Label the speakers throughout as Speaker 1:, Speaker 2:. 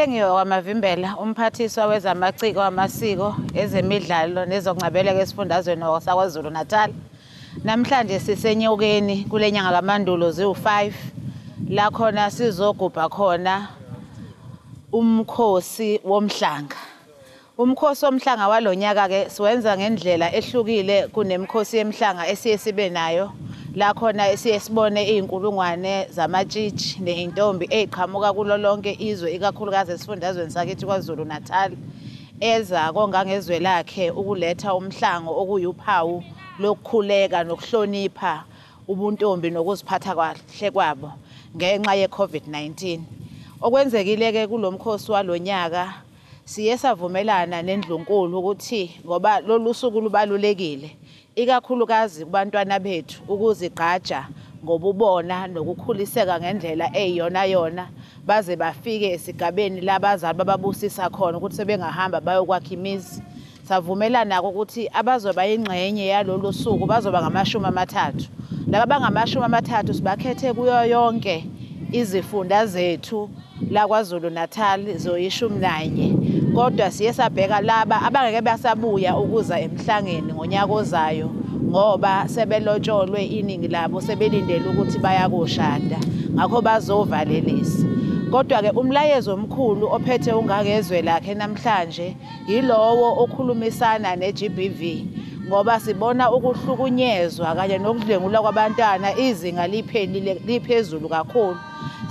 Speaker 1: uMahlengiwe wamavimbela umphathiswa wezamaciko amasiko ezemidlalo nezokungcebeleka esifundazweni saKwaZulu Natal namhlanje sisenyokeni kule nyanga kaMandulo ziwu5 la khona sizogubha khona umkhosi womhlanga. Umkhosi womhlanga walonyaka ke siwenza ngendlela ehlukile kunemkhosi yemhlanga esiye sibe nayo. La khona esiye sibone iy'nkulungwane zamatshitshi ney'ntombi ey'qhamuka kulo lonke izwe ikakhulukazi esifundazweni sakithi kwaZulu Natal eza kongangezwe lakhe ukuletha umhlango okuyuphawu lokukhuleka nokuhlonipha ubuntombi nokuziphatha kahle kwabo ngenxa ye-COVID-19 okwenzekile-ke kulo mkhosi walonyaka siye savumelana nendlunkulu ukuthi ngoba lolu suku lubalulekile ikakhulukazi kubantwana bethu ukuzigqaja ngobubona nokukhuliseka ngendlela eyiyona yona baze bafike esigabeni labazali bababusisa khona ukuthi sebengahamba bayokwakha imizi. Savumelana ukuthi abazoba yingxenye yalolu suku bazoba ngamashumi amathathu. Laba bangamashumi amathathu sibakhethe kuyo yonke izifunda zethu laKwaZulu Natal zoyishumi nanye kodwa siye sabheka laba abangeke basabuya ukuza emhlangeni ngonyaka ozayo ngoba sebelotsholwe iningi labo sebelindele ukuthi bayakoshada ngakho bazovalelisa. Kodwa-ke umlayezo omkhulu ophethe ungangezwe lakhe namhlanje yilowo okhulumisana ne-GBV ngoba sibona ukuhlukunyezwa kanye nokudlwengulwa kwabantwana izinga liphezulu kakhulu.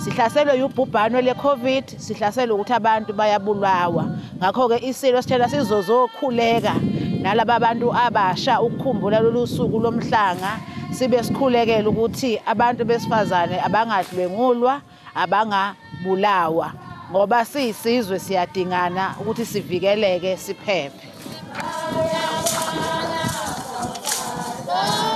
Speaker 1: Sihlaselwe yubhubhano le-covid sihlaselwe ukuthi abantu bayabulawa. Ngakho-ke isilo sithela sizozokhuleka nalaba bantu abasha ukukhumbula lolu suku lomhlanga. Sibe sikhulekela ukuthi abantu besifazane abangadlwengulwa abangabulawa. Ngoba siyisizwe siyadingana ukuthi sivikeleke siphephe.
Speaker 2: Vamos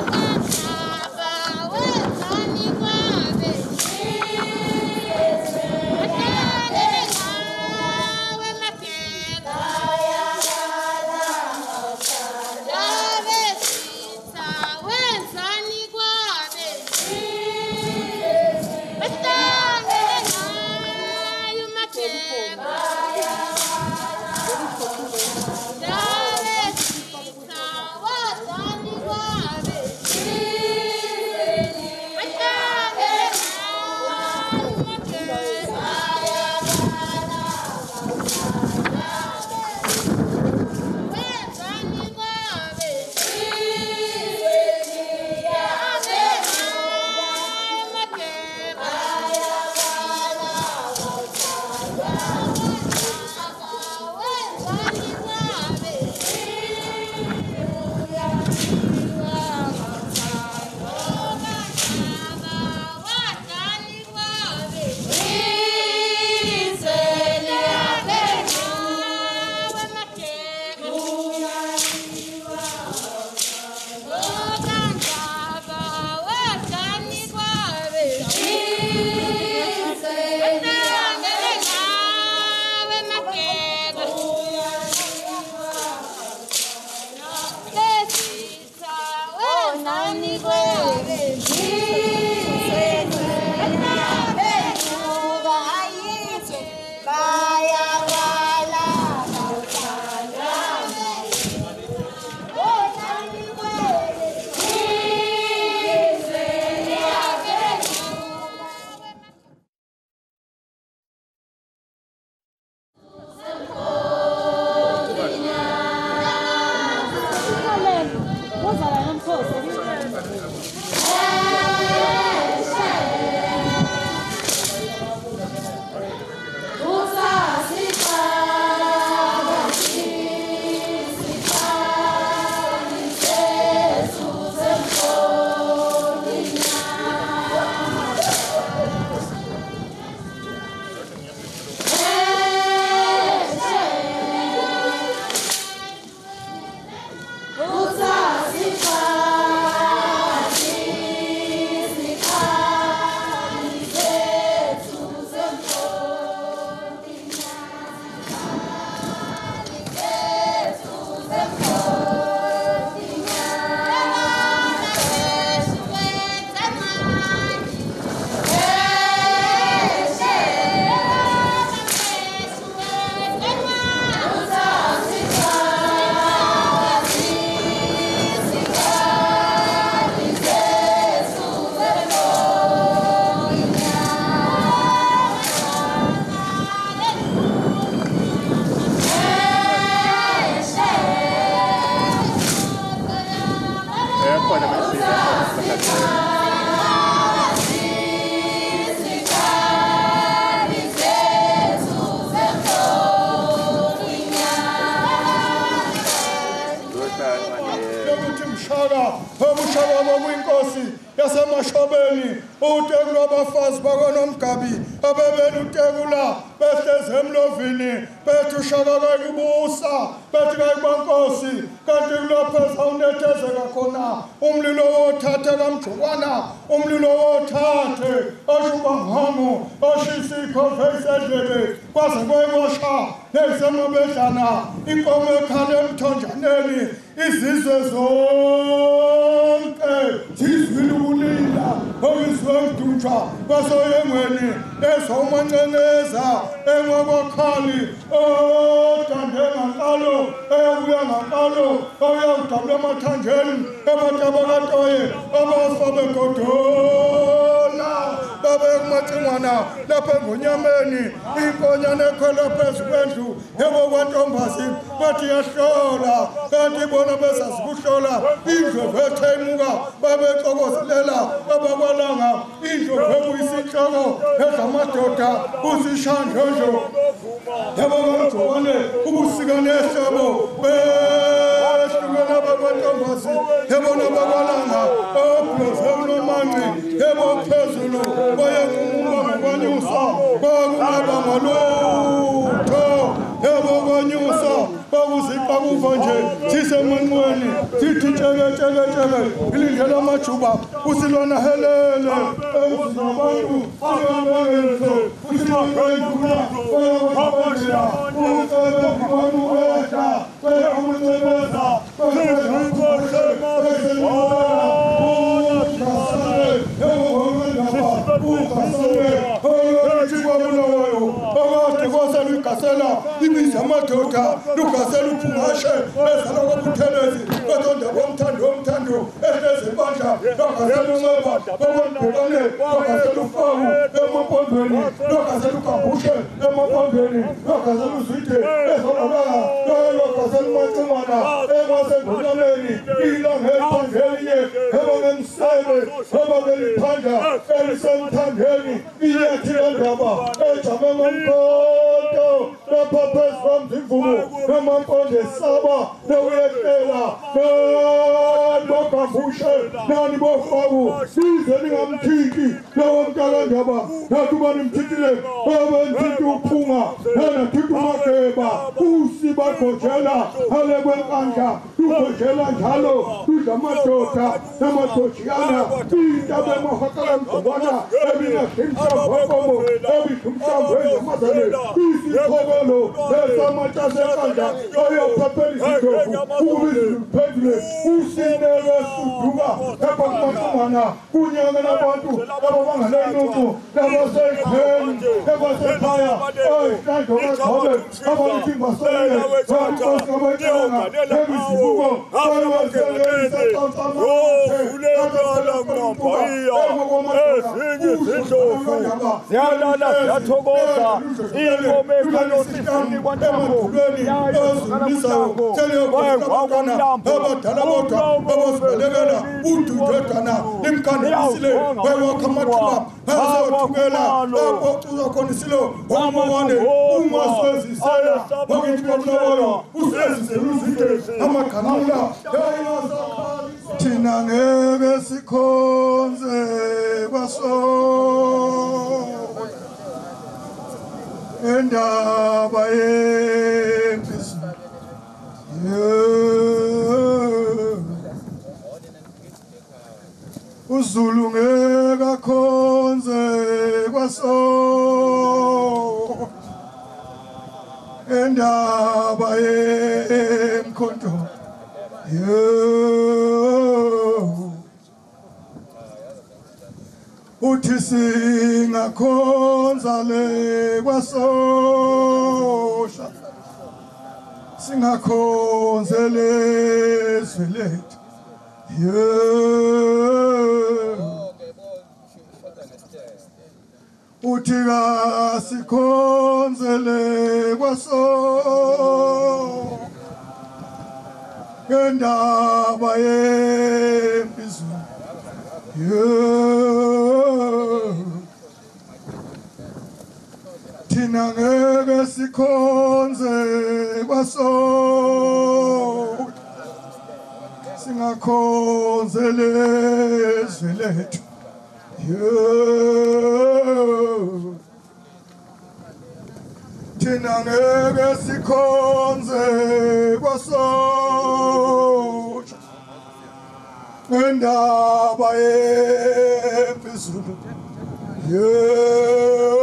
Speaker 3: yasemashobeni utekula abafazi bakwanomgabi abebela utekula behlezi emlovini bethi ushaka kayibusa bethi kayibankosi kanti kulopheza unethezeka khona umlilo wothathe kamjukwana umlilo wothathe oshubangamu oshisa ikhove isedlebe kwaze kwemosha neyisemabedlana inkomo ekhale emthonjaneni izizwe zonke zizwile ukulila okuzwe mdunjwa kwasoyengweni ezomanceneza engokokhali odande ngankalo eyabuya ngankalo oyawudabula emathanjeni ebatabakatoye abafa begodola babekumacingwana lapha engonyameni inkonyana ekhwela phezu kwendlu yebo kwantombazi bathi yahlola kanti bona besazi kuhlola indlovu ethemuka babexokozelela abakwalanga indlovu ebuyisinhloko ezamadoda uzishandlondlo. Yebo kamjokwane ubusikane ehlebo behlukela bakwantombazi yebona bakwalanga obloze unomanqi yebo phezulu bayekumuma ngokwanyusa kwakungaba ngalutho yebo kwanyusa bakuziqa kuva nje sisemanqweni sithi tsheketsheketsheke ilindlela amajuba usilwana helele. Emzini wabantu siyabenze usimaqendula bayakuhabandela umsebenzi wanu wehla bayakumcebeza basela ibize amadoda lugasela uphungashe bezala kwabuthelezi bezonda bomthando womthando ehlezibandla lugasela unceba bobambukane lugasela ufawu emampondweni lugasela ugabushe emampondweni lugasela uzwide ezolabala lugasela umancimana emasengqonyameni ilanga eliphandelinye ebabemsele ebabeliphanda elisemthandeni iyethi lendaba ejame no the purpose from the Vumu, the monk on the Saba, the Wekela, the Boka the Anibo Fabu, Seasoning Am Tiki, the Wamkalandaba, the Tumanim Titile, the Titu Puma, the Titu Makeba, Usiba Kojela, Haleben Anka, Kojela Jalo, Tuzamatota, Namatochiana, Titabe Mohakalam Tabana, Ebina Kimsa Bakomo, Ebi Kimsa Bakomo, Ebi Kimsa Bakomo, Kobolo, there's a thunder, Oyo Papeli Sikoku, who is
Speaker 4: Pedro, who Sinera Sutuba, Epapamana, Unyamana
Speaker 3: Batu, Epapamana Nuku, never say pain, never say fire, oh, thank you, that's all it, Epapamana Kimasone, Epapamana Kamayana, Epapamana Sugo, Epapamana Kamayana, Oh, Ulema Lampa, Esingi Sito, Zialana Satobosa, Ilomeka,
Speaker 4: kwantambo yayo kalakulango wayewakomlambo
Speaker 3: abadala bodwa abazibelekela ududodana limkhandelisile wewakha amathuba azothukela lapho uzakhonisile omowane umaswezisela wakithi kwakunaboyo usezisele uzide amagqanqula thina ngeke sikhonze kwaso endaba yempiso uzulu ngeke akhonze kwaso. Endaba yemkhonto. Uthi singakhonza le kwasosha. Singakhonzele izwe lethu. Uthi kasikhonzele kwaso ngendaba yempizweni Yeah. Thina ngeke sikhonze kwaso singakhonze lezwe lethu. Yeah. Thina ngeke sikhonze kwaso ngendaba yemizulu yeah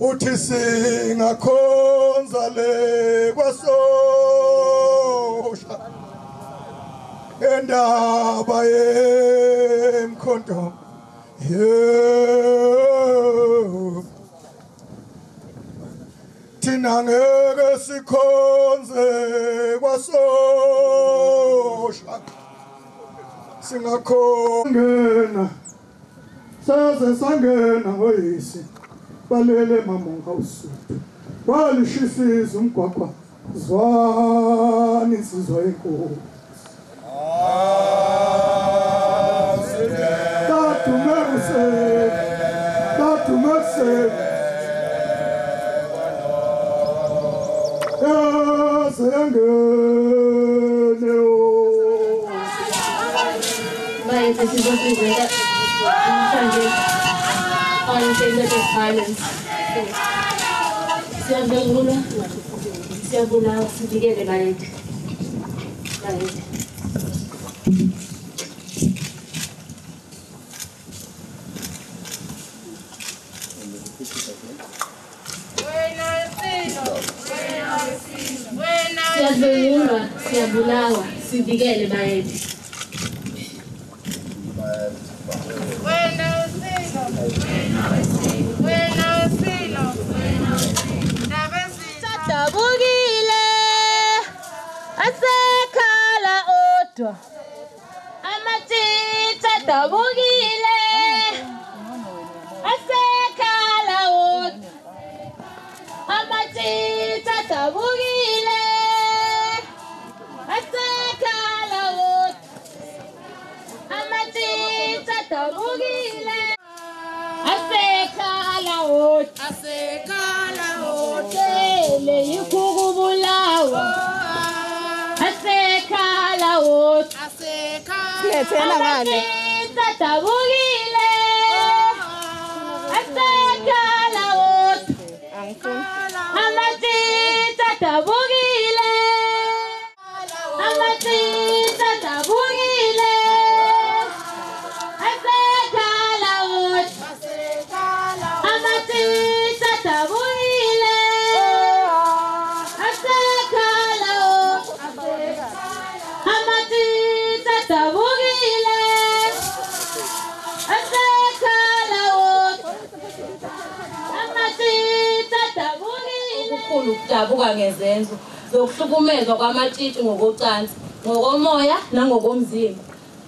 Speaker 3: uthi singakhonza le kwasosha. Endaba yemkhonto. Yeah thina ngeke sikhonze kwasosha singakhongena saze sangena ngoyisi balele mamonga usuku walishisiza umgwaqwa. Zwani insizwa yenkulu
Speaker 1: Sangreiro. Mãe, preciso aprender a aprender a entender as falhas. Se alguém se alguma, se diga de la gente. La
Speaker 2: gente. Siyabulawa, sivikele bayethi. Kwamatshitshi ngokocansi ngokomoya nangokomzimba.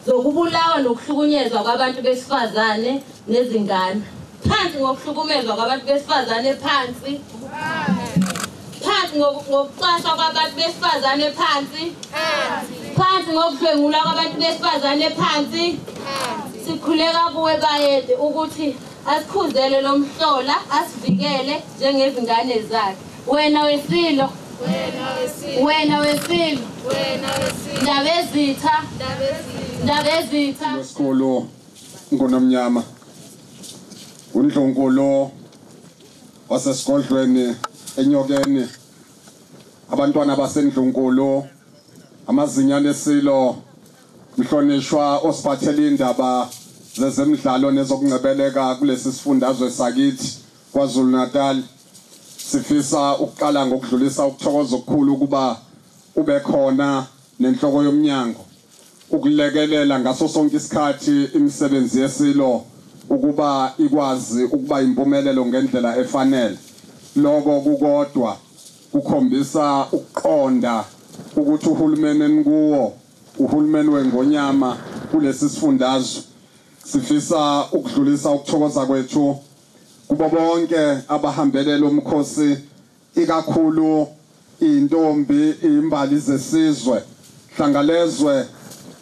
Speaker 2: Zokubulawa nokuhlukunyezwa kwabantu besifazane nezingane. Phansi ngokuhlukumezwa kwabantu besifazane phansi. Phansi ngoku- ngokucwaswa kwabantu besifazane phansi. Phansi ngokudlwengulwa kwabantu besifazane phansi. Sikhuleka kuwe bayede ukuthi asikhuzele lo mhlola asivikele njengezingane zakhe. Wena wesilo wena wesilo ndaba ezitha ndaba ezitha
Speaker 5: lesikolo ngunomnyama. Undlunkulu wasesigodlweni enyokeni. Abantwana basendlunkulu amazinyane esilo mhlonishwa osiphathele indaba zezemidlalo nezokungcebeleka kulesi sifundazwe sakithi kwaZulu Natal sifisa ukuqala ngokudlulisa ukuthokoza okukhulu ukuba ube khona nenhloko yomnyango. Ukulekelela ngaso sonke isikhathi imisebenzi yesilo ukuba ikwazi ukuba impumelelo ngendlela efanele. Lokho kukodwa kukhombisa ukuqonda ukuthi uhulumeni enikuwo uhulumeni wengonyama kulesi sifundazwe. Sifisa ukudlulisa ukuthokoza kwethu kubo bonke abahambele lo mkhosi ikakhulu intombi imbali zesizwe. Hlangalezwe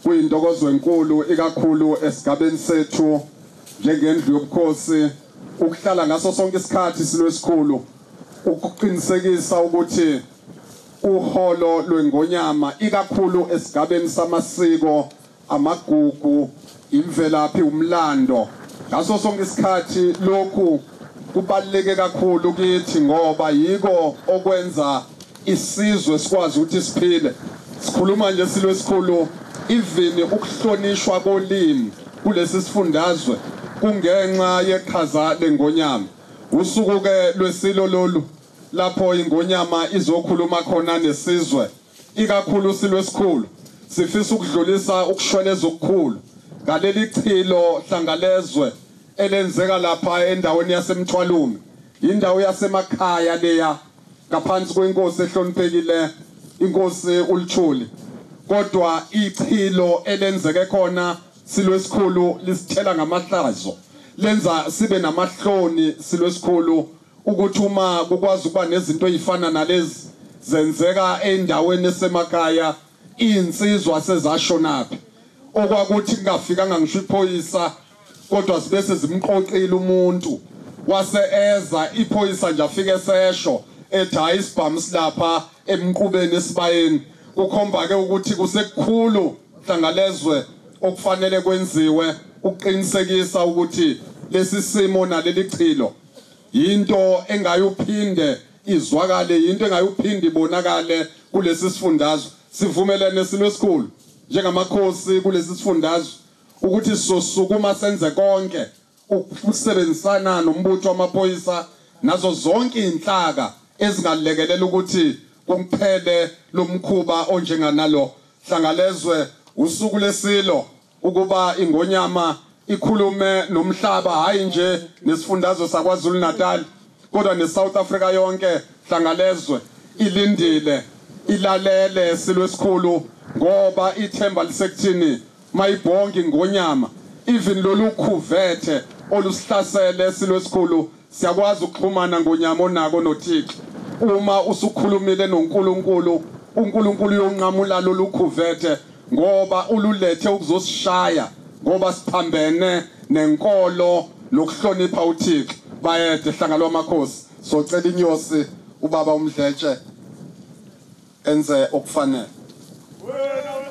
Speaker 5: kuyintokozo enkulu ikakhulu esigabeni sethu njengendlu yobukhosi. Ukuhlala ngaso sonke isikhathi silwesikhulu ukuqinisekisa ukuthi uholo lwengonyama ikakhulu esigabeni samasiko amagugu imvelaphi umlando. Ngaso sonke isikhathi lokhu kubaluleke kakhulu kithi ngoba yiko okwenza isizwe sikwazi ukuthi siphile. Sikhuluma nje silwe sikhulu even ukuhlonishwa kolimi kulesi sifundazwe kungenxa yeqhaza lengonyama usuku ke lwesilo lolu lapho ingonyama izokhuluma khona nesizwe ikakhulu silwe sikhulu sifisa ukudlulisa ukushweleza okukhulu. Ngaleli chilo hlangalezwe elenzeka lapha endaweni yasemthwalumi indawo yasemakhaya leya ngaphansi kwenkosi ehloniphekile inkosi uLthuli kodwa ichilo elenzeke khona silwesikhulu lisithela ngamahlazo. Lenza sibe namahloni silwesikhulu ukuthi uma kukwazi ukuba nezinto ezifana nalezi zenzeka endaweni esemakhaya insizwa sezashonaphi okwakuthi kungafikanga ngisho iphoyisa kodwa sibese zimqoqile umuntu. Wase eza iphoyisa nje afike esesho ethi hayi isibhamu silapha emqubeni esibayeni. Kukhomba ke ukuthi kusekukhulu hlangalezwe okufanele kwenziwe ukuqinisekisa ukuthi lesi simo naleli chilo into engayophinde izwakale into engayophinde ibonakale kulesi sifundazwe. Sivumelene silwesikhulu njengamakhosi kulesi sifundazwe. Ukuthi sosukuma senze konke ukusebenzisana nombutho wamaphoyisa nazo zonke inhlaka ezingalekelela ukuthi kumphele lomkhuba onjenganalo. Hlangalezwe usuku lesilo ukuba ingonyama ikhulume nomhlaba hayi nje nesifundazwe saKwaZulu Natal kodwa neSouth Africa yonke hlangalezwe ilindile ilalele silwesikhulu ngoba ithemba lisekuthini mayibonke ngonyama. Even lolu khuvethe olusihlasele silwesikhulu siyakwazi ukuxhumana ngonyama onako noThixo. Uma usukhulumile noNkulunkulu uNkulunkulu uyonqamula lolu khuvethe ngoba ululethe ukuzosishaya ngoba siphambene nenkolo nokuhlonipha uThixo. Bayede hlangalo wamakhosi socela inyosi ubaba umdletshe enze okufanele.
Speaker 4: Wena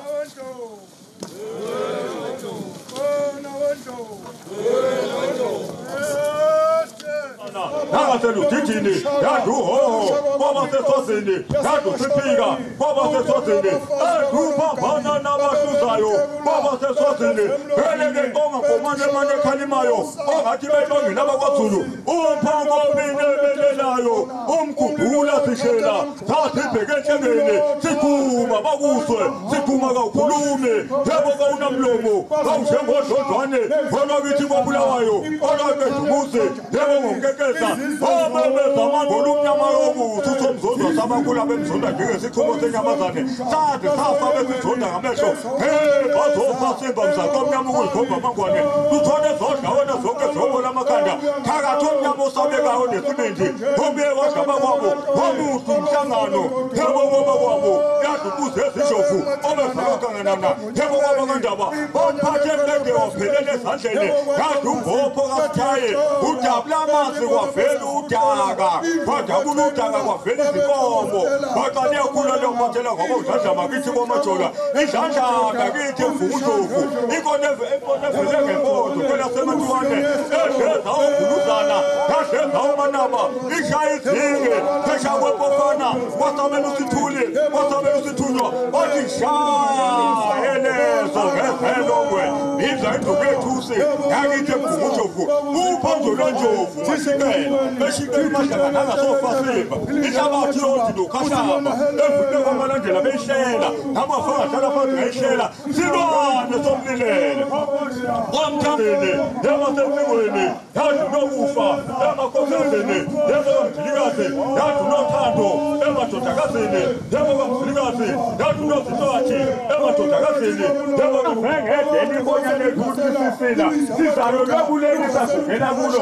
Speaker 4: Ha! Babate tutitini yadu ho Babate tosini yadu tipiga Babate tosini Edu babana na batuzayo Babate tosini Belege onga komande mande kalimayo Onga tibedongi na bakwatulu Umpango bine belelayo Umkudula tishela Tati pege chengene Sikuma baguswe Sikuma kaukulume Tebo kauna mlomo Kaushengo shotwane Kona viti kwa bulawayo Kona vetu muse Tebo ngongekeza ngonkekeza omebezamandolo umnyama yobuthi usomzondwa sabakhula bemzonda njengesichumo senyamazane sathi safa besizonda ngamehlo bazosasimba mzanto omnyama ukuzikhomba amangwane luthole zodla wena zonke zobola amakhanda phakathi omnyama osabekayo nesibindi obuye wadlaba kwabo womuthi umhlangano yebo koba kwabo yadukuze ezindlovu obezakakanganana yebo kwaba kandaba bomphathe mlende waphelele ezandleni kade umbopho kasithaye udabula amanzi kwavela udaka kwadabula udaka kwavela izinkomo. Baqale yakhula leyophathela kwabo udladla makithi kwamajola idladla ngakithi emvukundlovu inkona evele ngempoto kwelasematuwane edleza oguluzana yadleza umanaba. Ishaya izinge phesha kwempofana kwasamela usithuli kwasamela usithunywa wathi shayelezo ngezelongwe ìgbà ìdókè tó ṣe yàrá ìjẹ kòmó tó fò mú pàtó lọ́jọ́ òfò mẹ́síkà ẹ̀ mẹ́síkà ẹ̀ màkàlà náà sọ fásitì yẹn bá ìjàmbá tí ó ti lò kásá àmà ẹ̀fù ní ọmọ náà jẹ̀lá bẹ́ẹ̀ ṣẹ́ ẹ̀ la àmọ́ fún àtàlà fún àtàlà ṣẹ́ ẹ̀ la sínú àdètò nílẹ̀ wọ́n ká mẹ́lẹ̀ yàrá tẹ̀ mí wọ̀ ẹ̀lẹ̀ yàrá tún náà wù fà yàrá kó fẹ́ mẹ́lẹ̀ yàrá yíra fẹ́ yàrá tún náà tà dọ̀ yàrá tó tàkà fẹ́lẹ̀ yàrá kó yíra fẹ́ yàrá tún náà tì nebhuti sisila sizalo lwebulelisa singena kulo.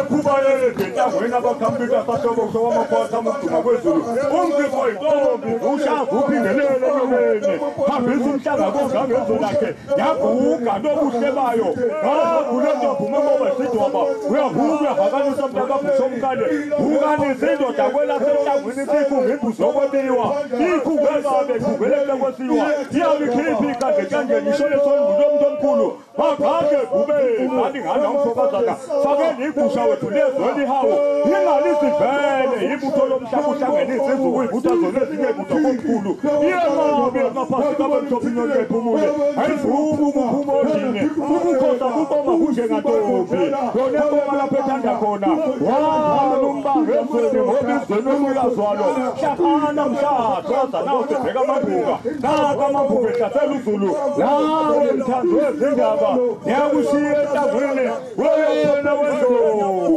Speaker 4: Ekhubale bhetangwena bakhambika sahloboso wamakhwatha muduma kwezulu. Umzifo yintombi. Ushavuphingelele lobeni hambisa umhlangabozangezo lakhe. Yaguga lobuhle bayo. Ngakule ntombuma ngoba sidoba uyahuba hakanisa mntakabhusomkane hukanisa indoda kwelasemhlangwini sikhungibhuzokotiwa ikhungekabe khungeleke kwesiwa iyabikhiphi kandekanjeni ishole sondulo mntu omkhulu bakade kube ngani ngana umfokazana fakeni igusha wethu lezweni hawo ingalisivele ibutho lomhlaba uhlanganise izokuyibutha zona ezinye ibutho komkhulu. Iyemabe amaphasi kabemhlophe inyoni ephumule ayivumi ukuphumo odini ukukhosa kuboma kunjengantombi yona emboma lapho ethanda khona. Wani umbango ezweni ngoba izweni omnikazi walo hlakana mshado waza nawo sibheka amabhuka naka amabhuka ehlasela uzulu. Nawe mthando wezindaba ngiyakushiya entangweni wena wendlovu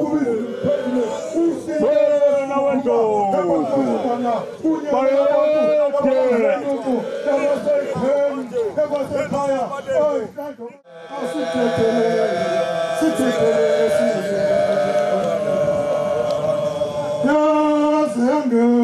Speaker 4: wena wendlovu bayode
Speaker 6: Khulu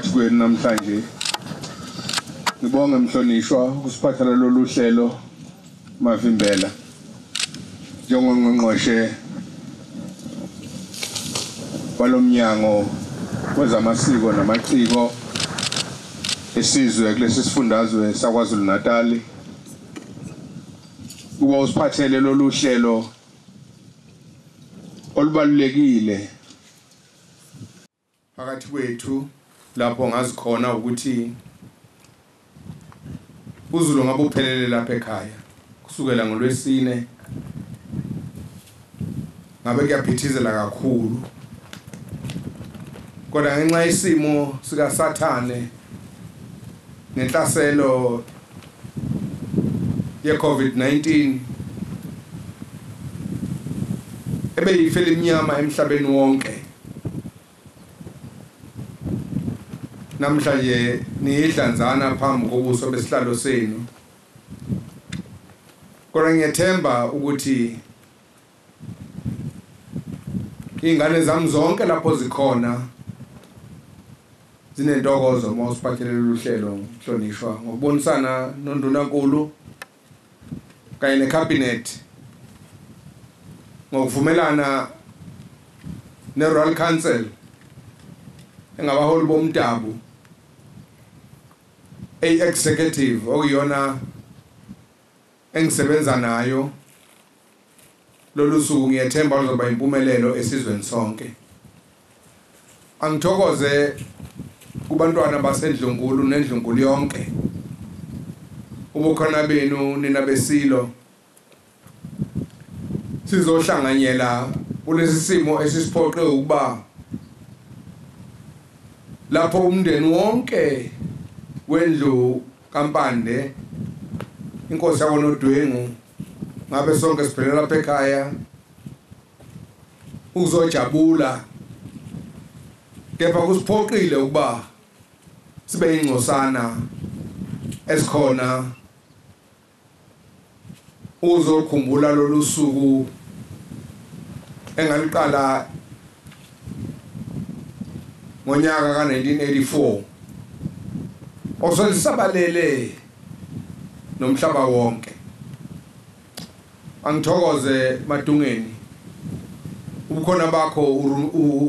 Speaker 6: phakathi kwenu namhlanje. Ngibonge mhlonishwa ukusiphathela lolu hlelo mavimbela. Njengongqongqoshe walomnyango wezamasiko namaciko esizwe kulesi sifundazwe saKwaZulu Natal kuba usiphathele lolu hlelo olubalulekile phakathi kwethu lapho ngazi khona ukuthi uZulu ngabe uphelele lapha ekhaya kusukela ngolwesine ngabe kuyaphithizela kakhulu. Kodwa ngenxa yesimo sika Sathane nenhlaselo ye COVID-19 ebeyifele eminyama emhlabeni wonke. Namhlanje niyidlanzana phambi kobuso besihlalo senu. Kodwa ngiyethemba ukuthi ingane zami zonke lapho zikhona zinentokozo uma usiphathele lolu hlelo mhlonishwa ngokubonisana nondunankulu kanye necabinet ngokuvumelana ne-royal council engabaholi bomdabu. Eyi-executive okuyiyona engisebenza nayo lolu suku ngiyethemba luzoba impumelelo esizweni sonke. Angithokoze kubantwana basendlunkulu nendlunkulu yonke. Ubukhona benu nina besilo. Sizohlanganyela kulesi simo esisiphoqe ukuba lapho umndeni wonke wendlu kampande inkosi yabona udwengu ngabe sonke siphelela lapha ekhaya uzojabula kepha kusiphoqile ukuba sibe ingcosana esikhona uzokhumbula lolu suku engaliqala ngonyaka ka1984 oselisabalele nomhlaba wonke. Angithokoze madungeni. Ubukhona bakho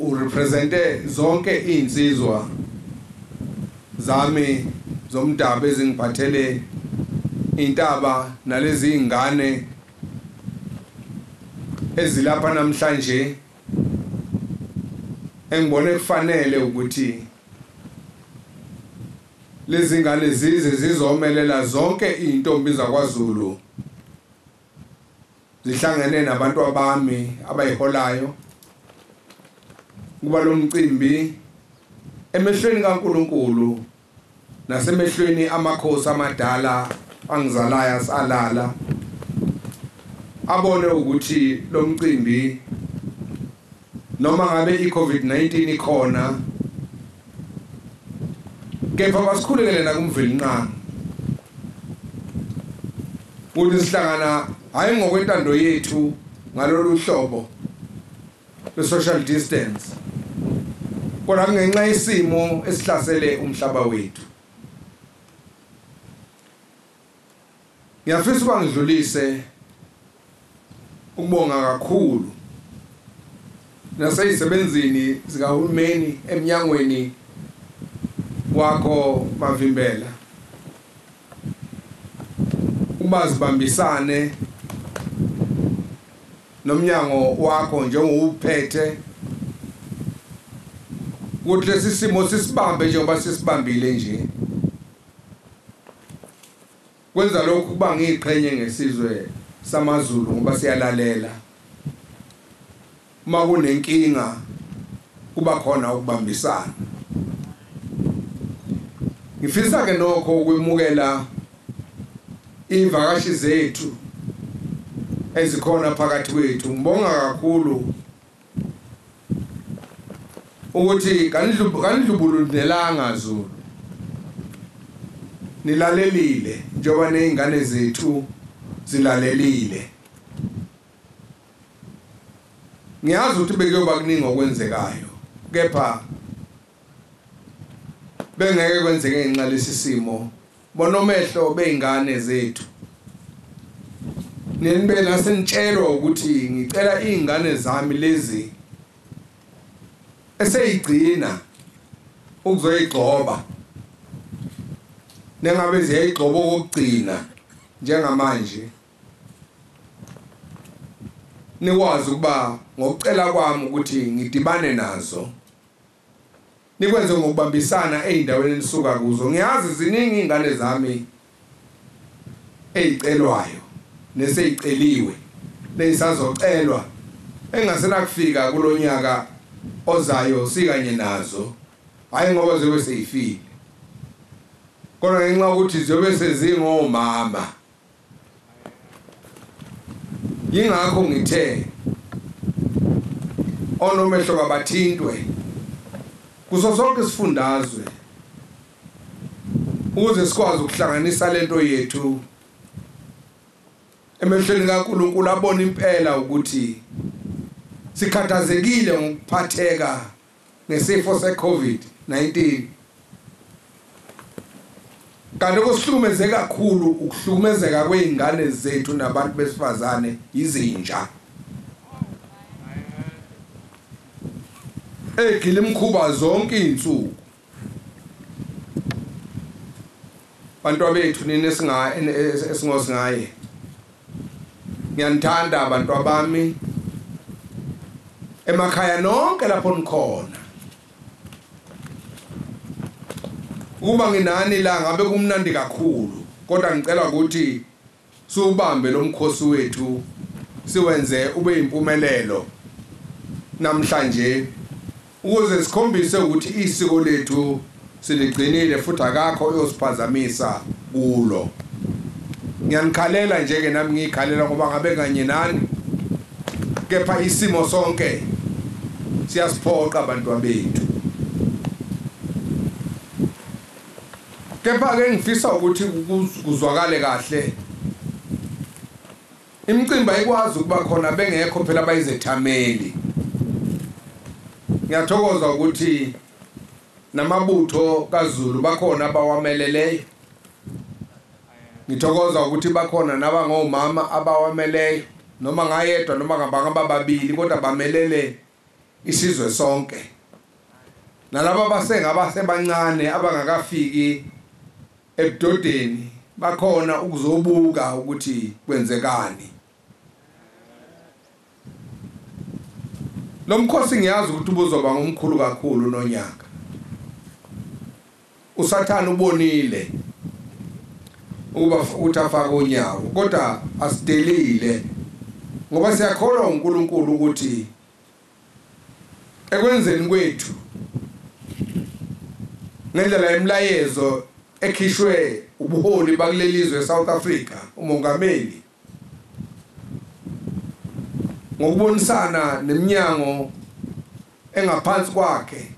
Speaker 6: urepresente zonke izinsizwa zami zomdabu ezingiphathele intaba nalezi ingane ezilapha namhlanje. Engibone kufanele ukuthi lezi ngane zize zizomelela zonke izintombi zakwaZulu. Zihlangene nabantu abami abayiholayo. Kuba lo mcimbi emehlweni kaNkuluNkulu nasemehlweni amakhosi amadala angizalayo asalala abone ukuthi lo mcimbi noma ngabe iCovid-19 ikhona kepha basikhulekele nakumveli nqanga ukuthi sihlangana hayi ngokwentando yethu ngalolu hlobo le-social distance. Kodwa kungenxa yesimo esihlasele umhlaba wethu. Ngiyafisa ukuba ngidlulise ukubonga kakhulu naseyisebenzini zikahulumeni eminyangweni wakho mavimbela. Uma zibambisane nomnyango wakho njengowuphethe ukuthi lesi simo sisibambe njengoba sisibambile nje kwenza lokhu kuba ngiqhenye ngesizwe samaZulu ngoba siyalalela. Uma kunenkinga kuba khona ukubambisana. Ngifisa ke nokho ukwemukela ivakashi zethu ezikhona phakathi kwethu. Ngibonga kakhulu ukuthi kanidlubulunelanga Zulu. Nilalelile njengoba nezingane zethu zilalelile. Ngiyazi ukuthi bekuyoba kuningi okwenzekayo kepha bengeke kwenzeke ngenxa lesi simo. Bona omehlo beingane zethu. Nenibe nasenitshelwa ukuthi ngicela izingane zami lezi eseyigcina ukuzoyigcoba nengabe ziyayigcoba okugcina njengamanje. Nikwazi ukuba ngokucela kwami ukuthi ngidibane nazo. Nikwenze ngokubambisana ey'ndaweni enisuka kuzo. Ngiyazi ziningi iy'ngane zami ey'celwayo nesey'celiwe neyisazocelwa engasenakufika kulo nyaka ozayo sikanye nazo hhayi ngoba ziyobe seyifile kodwa ngenxa yokuthi ziyobe sezingomama yingakho ngithe onomehlo kabathintwe kuso sonke isifundazwe ukuze sikwazi ukuhlanganisa lento yethu emehlweni kaNkuluNkulu abona impela ukuthi sikhathazekile ngokuphatheka nesifo seCovid-19 kanti kusihlukumeze kakhulu ukuhlukumezeka kweingane zethu nabantu besifazane izinja. Egila imkhuba zonke izinsuku bantu bethu nini esinga esingosingaye? Ngiyanithanda abantu abami emakhaya nonke lapho nikhona. Ukuba nginani la ngabe kumnandi kakhulu kodwa ngicela ukuthi siubambe lo mkhosi wethu siwenze ube impumelelo namhlanje. ukuze sikhombise ukuthi isiko lethu siligcinile futhi akakho oyosiphazamisa kulo. Ngiyanikhalela njeke nami ngiyikhalela ngoba ngabe kanye nani. Kepha isimo sonke siyasiphoqa abantu bethu kepha ke ngifisa ukuthi kuzwakale kahle. Imicimbi ayikwazi ukuba khona bengekho phela abayizethameli ngiyathokoza ukuthi namabutho kaZulu bakhona abawameleleyo ngithokoza ukuthi bakhona nabangomama abawameleyo noma ngayedwa noma ngabanga babili kodwa bamelele isizwe sonke. Nalabo abasengaba sebancane abangakafiki ebudodeni bakhona ukuzobuka ukuthi kwenzekani. Lo mkhosi ngiyazi ukuthi ubuzoba ngomkhulu kakhulu nonyaka. Usathana ubonile ukuba ukuthi afake unyawo kodwa asidelile ngoba siyakholwa uNkulunkulu ukuthi ekwenzeni kwethu ngendlela yemlayezo ekhishwe ubuholi bakulelizwe South Africa umongameli. Ngokubonisana neminyango engaphansi kwakhe.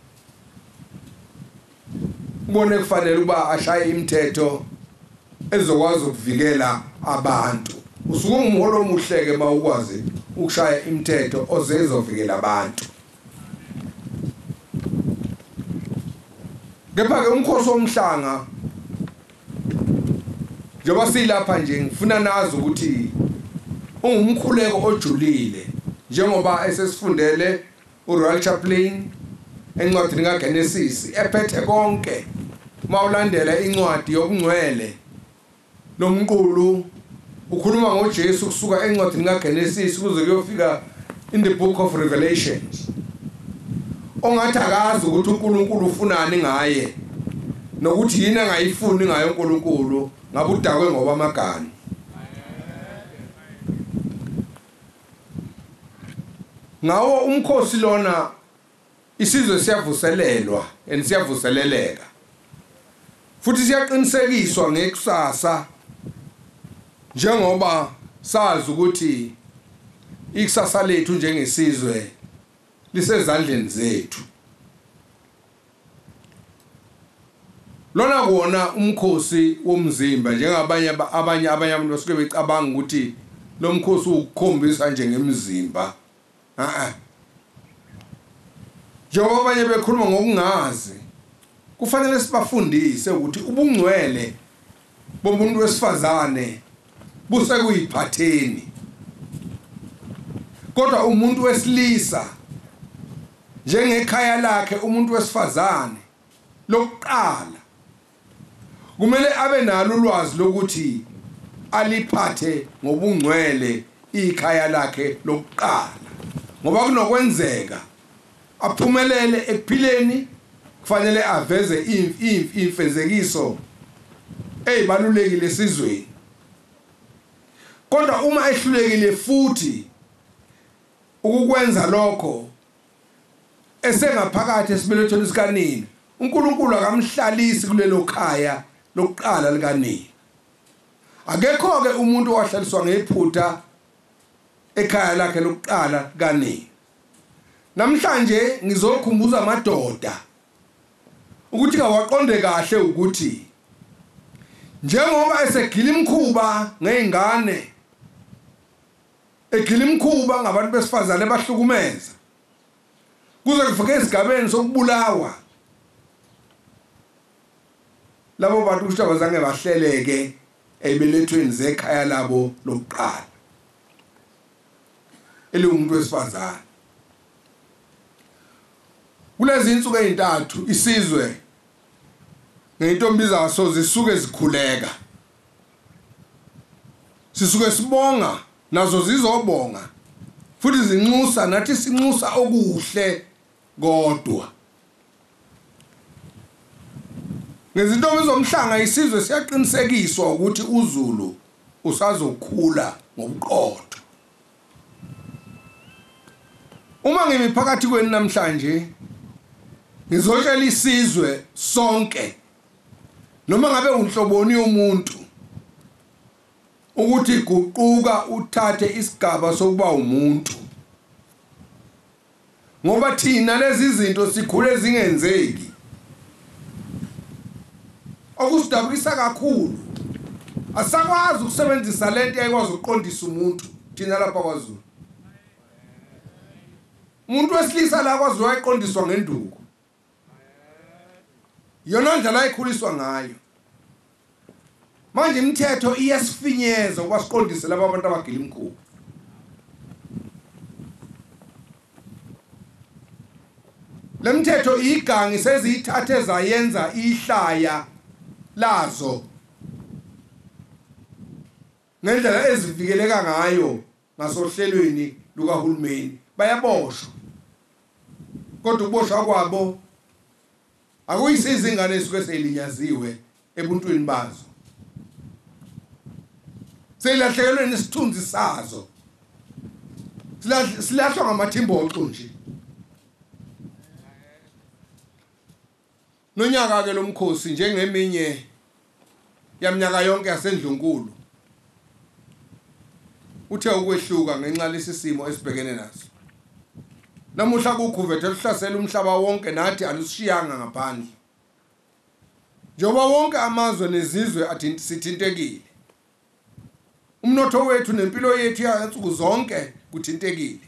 Speaker 6: Ubone kufanele ukuba ashaye imithetho ezokwazi ukuvikela abantu. Usuke ungumholo omuhle ke mawukwazi ukushaya imithetho ozezovikela abantu. Kepha ke umkhosi womhlanga njengoba silapha nje ngifuna nazi ukuthi ungumkhuleko ojulile. Njengoba esesifundele uRoyal Chaplain encwadini kaGenesis ephethe konke mawulandela incwadi yobungcwele nomqulu ukhuluma ngoJesu kusuka encwadini kaGenesis kuze kuyofika in the book of Revelations ongathi akazi ukuthi uNkulunkulu ufunani ngaye nokuthi yini angayifuni ngayo uNkulunkulu ngabe udakwe ngoba amagani ngawo umkhosi lona isizwe siyavuselelwa and siyavuseleleka. Futhi siyaqinisekiswa ngekusasa njengoba sazi ukuthi ikusasa lethu njengesizwe lisezandleni zethu. Lona kuona umkhosi womzimba njengabanye aba- abanye abanye abantu basuke becabanga ukuthi lo mkhosi ukukhombisa njengemzimba. Njengoba abanye bekhuluma ngokungazi kufanele sibafundise ukuthi ubungcwele bomuntu wesifazane busekuyiphatheni. Kodwa umuntu wesilisa njengekhaya lakhe umuntu wesifazane lokuqala kumele abe nalo ulwazi lokuthi aliphathe ngobungcwele ikhaya lakhe lokuqala. Ngoba kunokwenzeka aphumelele ekuphileni kufanele aveze im- im- imfezekiso ezibalulekile esizweni. Kodwa uma ehlulekile futhi ukukwenza lokho esengaphakathi esibelethweni sikanini uNkulunkulu akamhlalisi kulelo khaya lokuqala likanini akekho ke umuntu owahlaliswa ngephutha ekhaya lakhe lokuqala kanini namhlanje ngizokhumbuza amadoda ukuthi kawaqonde kahle ukuthi njengoba esegila imkhuba ngeingane egila imkhuba ngabantu besifazane bahlukumeza kuze kufike esigabeni sokubulawa. Labo bantu kusho abazange bahleleke ebelethweni zekhaya labo lokuqala. Elingumuntu wesifazane kulezi insuku ezintathu isizwe ngeintombi zaso zisuke zikhuleka. Sisuke sibonga nazo zizobonga futhi zinxusa nathi sinxusa okuhle kodwa. Ngezintombi zomhlanga isizwe siyaqinisekiswa ukuthi uZulu usazokhula ngobuqotho. Uma ngimi phakathi kweni namhlanje ngizotshela isizwe sonke noma ngabe unhloboni yomuntu ukuthi guquka uthathe isigaba sokuba umuntu. Ngoba thina lezi zinto sikhule zingenzeki. Okusidabukisa kakhulu. Asakwazi ukusebenzisa lento eyayikwazi ukuqondisa umuntu thina lapha kwaZulu. Umuntu wesilisa la kwaZulu wayiqondiswa ngenduku. Yona ndlela ayikhuliswa ngayo. Manje imithetho iyasifinyeza ukuba siqondise laba abantu abagila imkhuba lemthetho igangi seziyithathe zayenza ihlaya lazo ngendlela ezivikeleka ngayo ngasohlelweni lukahulumeni. Bayaboshwa. Kodwa ukuboshwa kwabo akuyisiza ingane esuke seyilinyaziwe ebuntwini bazo. Seyilahlekelwe nesithunzi sazo. Silahl- silahlwa ngamathimboxo nje. Nonyaka ke lomkhosi njengeminye yaminyaka yonke yasendlunkulu uthe ukwehluka ngenxa lesi simo esibhekene naso. Namuhla kukhuvethe luhlasela umhlaba wonke nathi alusishiyanga ngaphandle. Njengoba wonke amazwe nezizwe athin- sithintekile umnotho wethu nempilo yethu yansuku zonke kuthintekile.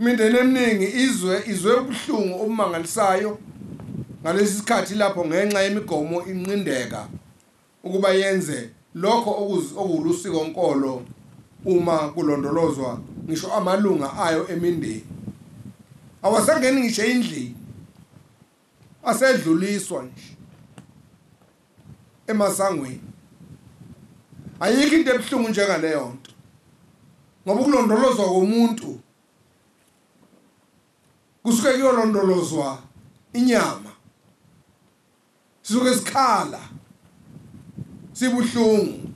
Speaker 6: Imindeni eminingi izwe izwe ubuhlungu obumangalisayo ngalesi sikhathi lapho ngenxa yemigomo inqindeka ukuba yenze lokho okuwulusiko nkolo uma kulondolozwa ngisho amalunga ayo emindeni. Awasangeni ngisho endlini asedluliswa nje emasangweni. Ayikho into ebuhlungu njengaleyo nto ngoba ukulondolozwa komuntu kusuke kuyolondolozwa inyama sisuke sikhala sibuhlungu.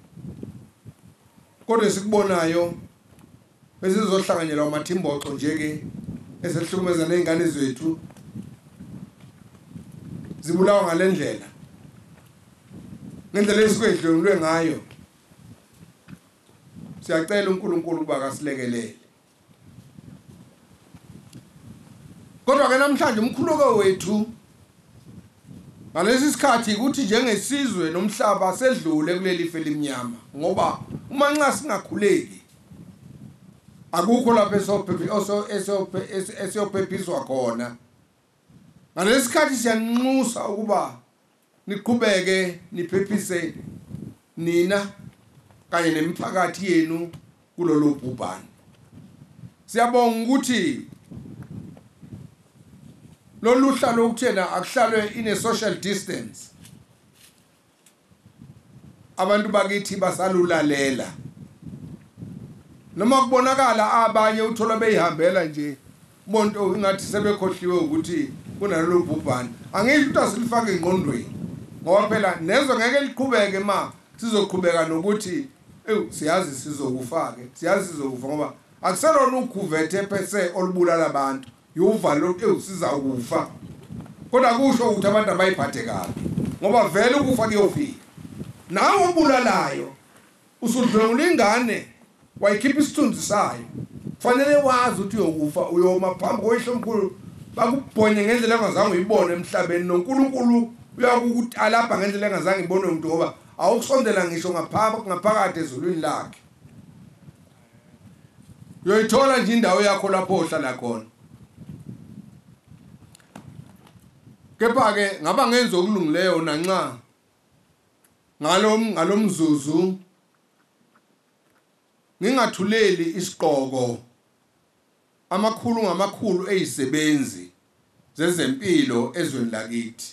Speaker 6: Kodwa sikubonayo bese sizohlanganyelwa amathimboxo nje ke esehlukumeza nezingane zethu zibulawa ngalendlela ngendlela esikwedlulwe ngayo siyacela uNkulunkulu ukuba kasilekelele kodwa ke namhlanje umkhuluko wethu ngalesi sikhathi ukuthi njengesizwe nomhlaba sedlule kuleli ife limnyama ngoba uma nxa singakhuleki akukho lapho esiyophephiswa khona. Ngalesi sikhathi siyanxusa ukuba niqhubeke niphephise nina kanye nemiphakathi yenu kulolu bhubhane. Siyabonga ukuthi lolu hlalo okuthena akuhlalwe ine social distance. Abantu bakithi basalulalela noma kubonakala abanye uthola beyihambela nje bonto ingathi sebekhohliwe ukuthi kunalolu bhubhane angisho ukuthi asilifake engqondweni ngoba phela nezwe ngeke liqhubeke ma sizoqhubeka nokuthi ewu siyazi sizokufa-ke siyazi sizokufa ngoba akuselona ukhuvethe pese olubulala abantu. Yuvalo ewu sizawukufa kodwa kusho ukuthi abantu abayiphathe kabi ngoba vele ukufa kuyofika. Nawe obulalayo usudlwengula ingane wayikhipha isithunzi sayo. Kufanele wazi ukuthi uyokufa uyoma phambi kwehlo omkhulu. Bakubhonye ngendlela engazange uyibone emhlabeni. Nonkulunkulu uyakukuthi lapha ngendlela engazange ibonwe umuntu ngoba awukusondela ngisho ngapha- ngaphakathi ezulwini lakhe. Uyoyithola nje indawo yakho lapho ohlala khona. Kepha-ke ngaba ngenzi okulungileyo nanxa ngalo ngalomzuzu ngingathuleli isiqoko amakhulu ngamakhulu ezisebenzi zezempilo ezweni lakithi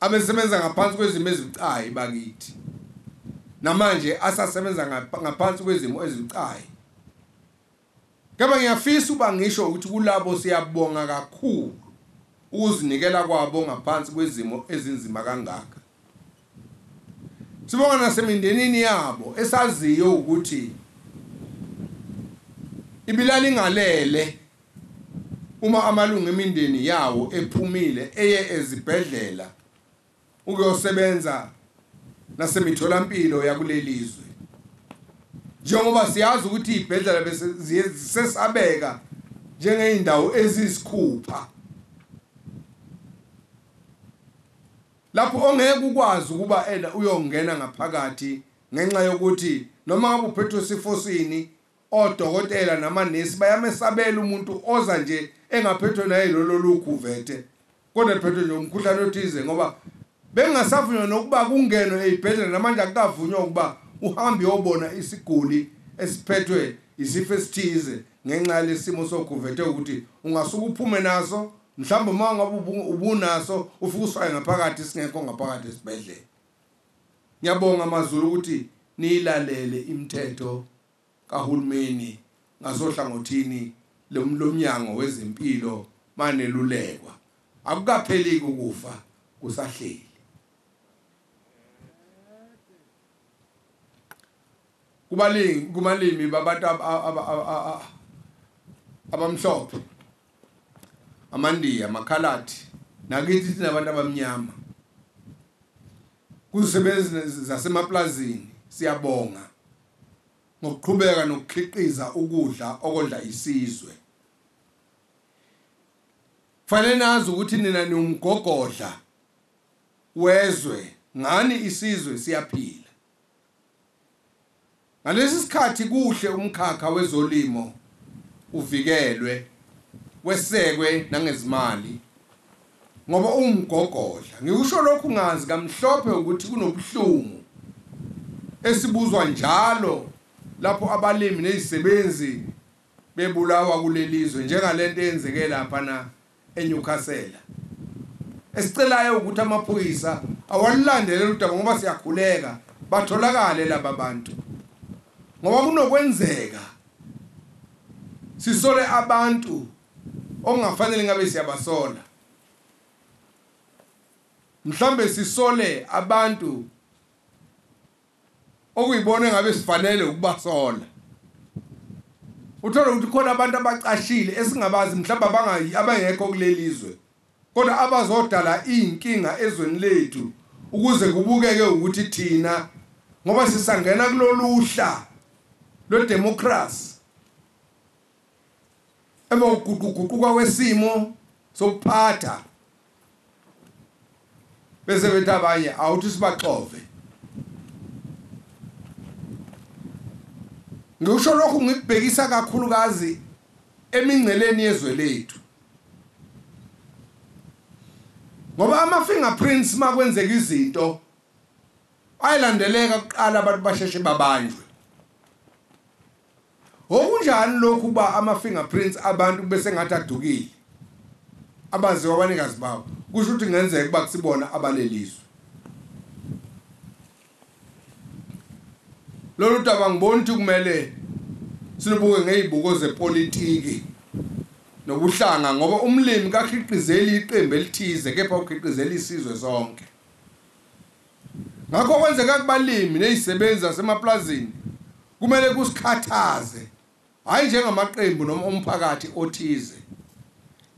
Speaker 6: abesebenza ngaphansi kwezimo ezibucayi bakithi namanje asasebenza ngapha- ngaphansi kwezimo ezibucayi. Kepha ngiyafisa ukuba ngisho ukuthi kulabo siyabonga kakhulu. Ukuzinikela kwabo ngaphansi kwezimo ezinzima kangaka. Sibonga nasemindenini yabo esaziyo ukuthi ibilala ingalele uma amalungu emindeni yawo ephumile eye ezibhedlela ukuyosebenza nasemitholampilo yakulelizwe. Njengoba siyazi ukuthi izibhedlela bese zisesabeka njengeyindawo ezisikhupha lapho ongeke ukwazi ukuba ena uyongena ngaphakathi ngenxa yokuthi noma ngabe uphethwe sifosini odokotela namanesi bayamesabela umuntu oza nje engaphethwe naye lolo lukhuvethe kodwa liphethwe nje umkhuhlane othize ngoba bengasavunywa nokuba kungenwe ey'bhedlela namanje akukavunywa ukuba uhambe uyobona isiguli esiphethwe isifo esithize ngenxa yalesimo sokhuvethe ukuthi ungasuke uphume naso. Mhlawumbe uma ngabe ubu- ubunaso ufike uswaye ngaphakathi singekho ngaphakathi esibhedlela. Ngiyabonga amazulu ukuthi niyilalele imithetho kahulumeni ngasohlangothini lom- lomnyango wezempilo manelulekwa. Akukapheli ukufa kusahleli. Kubalimi kumalimi babantu aba- aba- aba- aba- abamhlophe. Amandiya amakhaladi nakithi sinabantu abamnyama. Kuzisebenzi zasemaplazini siyabonga. Ngokuqhubeka nokukhiqiza ukudla okondla isizwe. Fanele nazi ukuthi nina niumgogodla wezwe. Ngani isizwe siyaphila? Ngalesi sikhathi kuhle umkhakha wezolimo uvikelwe. Wesekwe nangezimali ngoba umgogodla ngikusho lokhu ngazi kamhlophe ukuthi kunobuhlungu esibuzwa njalo lapho abalimi nezisebenzi bebulawa kulelizwe njengalento eyenzeke lapha na eNewcastle. Esicelayo ukuthi amaphoyisa awalilandele udaba ngoba siyakhuleka batholakale laba bantu. Ngoba kunokwenzeka sisole abantu okungafanele ngabe siyabasola mhlambe sisole abantu okuyibona ngabe sifanele ukubasola uthola ukuthi khona abantu abacashile esingabazi mhlawumbe abangekho kulelizwe kodwa abazodala inkinga ezweni lethu ukuze kubukeke ukuthi thina ngoba sisangena kuloluhla lwedemocracy. Eba uguquguquka kwesimo sokuphatha bese bethi abanye awuthi sibaxove. Ngisho lokhu ngikubhekisa kakhulukazi emingceleni yezwe lethu. Ngoba ama-fingerprints makwenzeka izinto ayilandeleka kuqala abantu basheshe babanjwe. Okunjani lokhu kuba ama-fingerprints abantu bese ngathi adukile? Abaziwa abanikazi bawo. Kusho ukuthi kungenzeka ukuba kusibona abalelizwe. Lolu daba ngibona ukuthi kumele silubuke ngey'buko zepolitiki nobuhlanga ngoba umlimi kakhiqizeli iqembu elithize kepha ukhiqizela isizwe sonke. Ngakho kwenzeka kubalimi nezisebenzi zasemaplazini kumele kusikhathaze. Hayi njengamaqembu noma umphakathi othize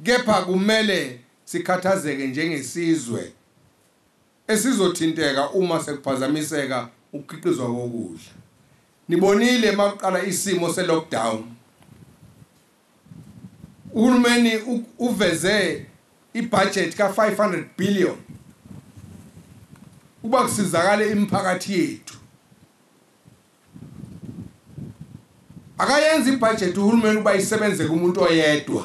Speaker 6: kepha kumele sikhathazeke njengesizwe esizothinteka uma sekuphazamiseka ukukhiqizwa kokudla. Nibonile makuqala isimo se-lockdown. Uhulumeni u- uveze ibudget ka-500 billion. Uba kusizakale imiphakathi yethu. Akayenza ibudget uhulumeni ukuba isebenze kumuntu oyedwa.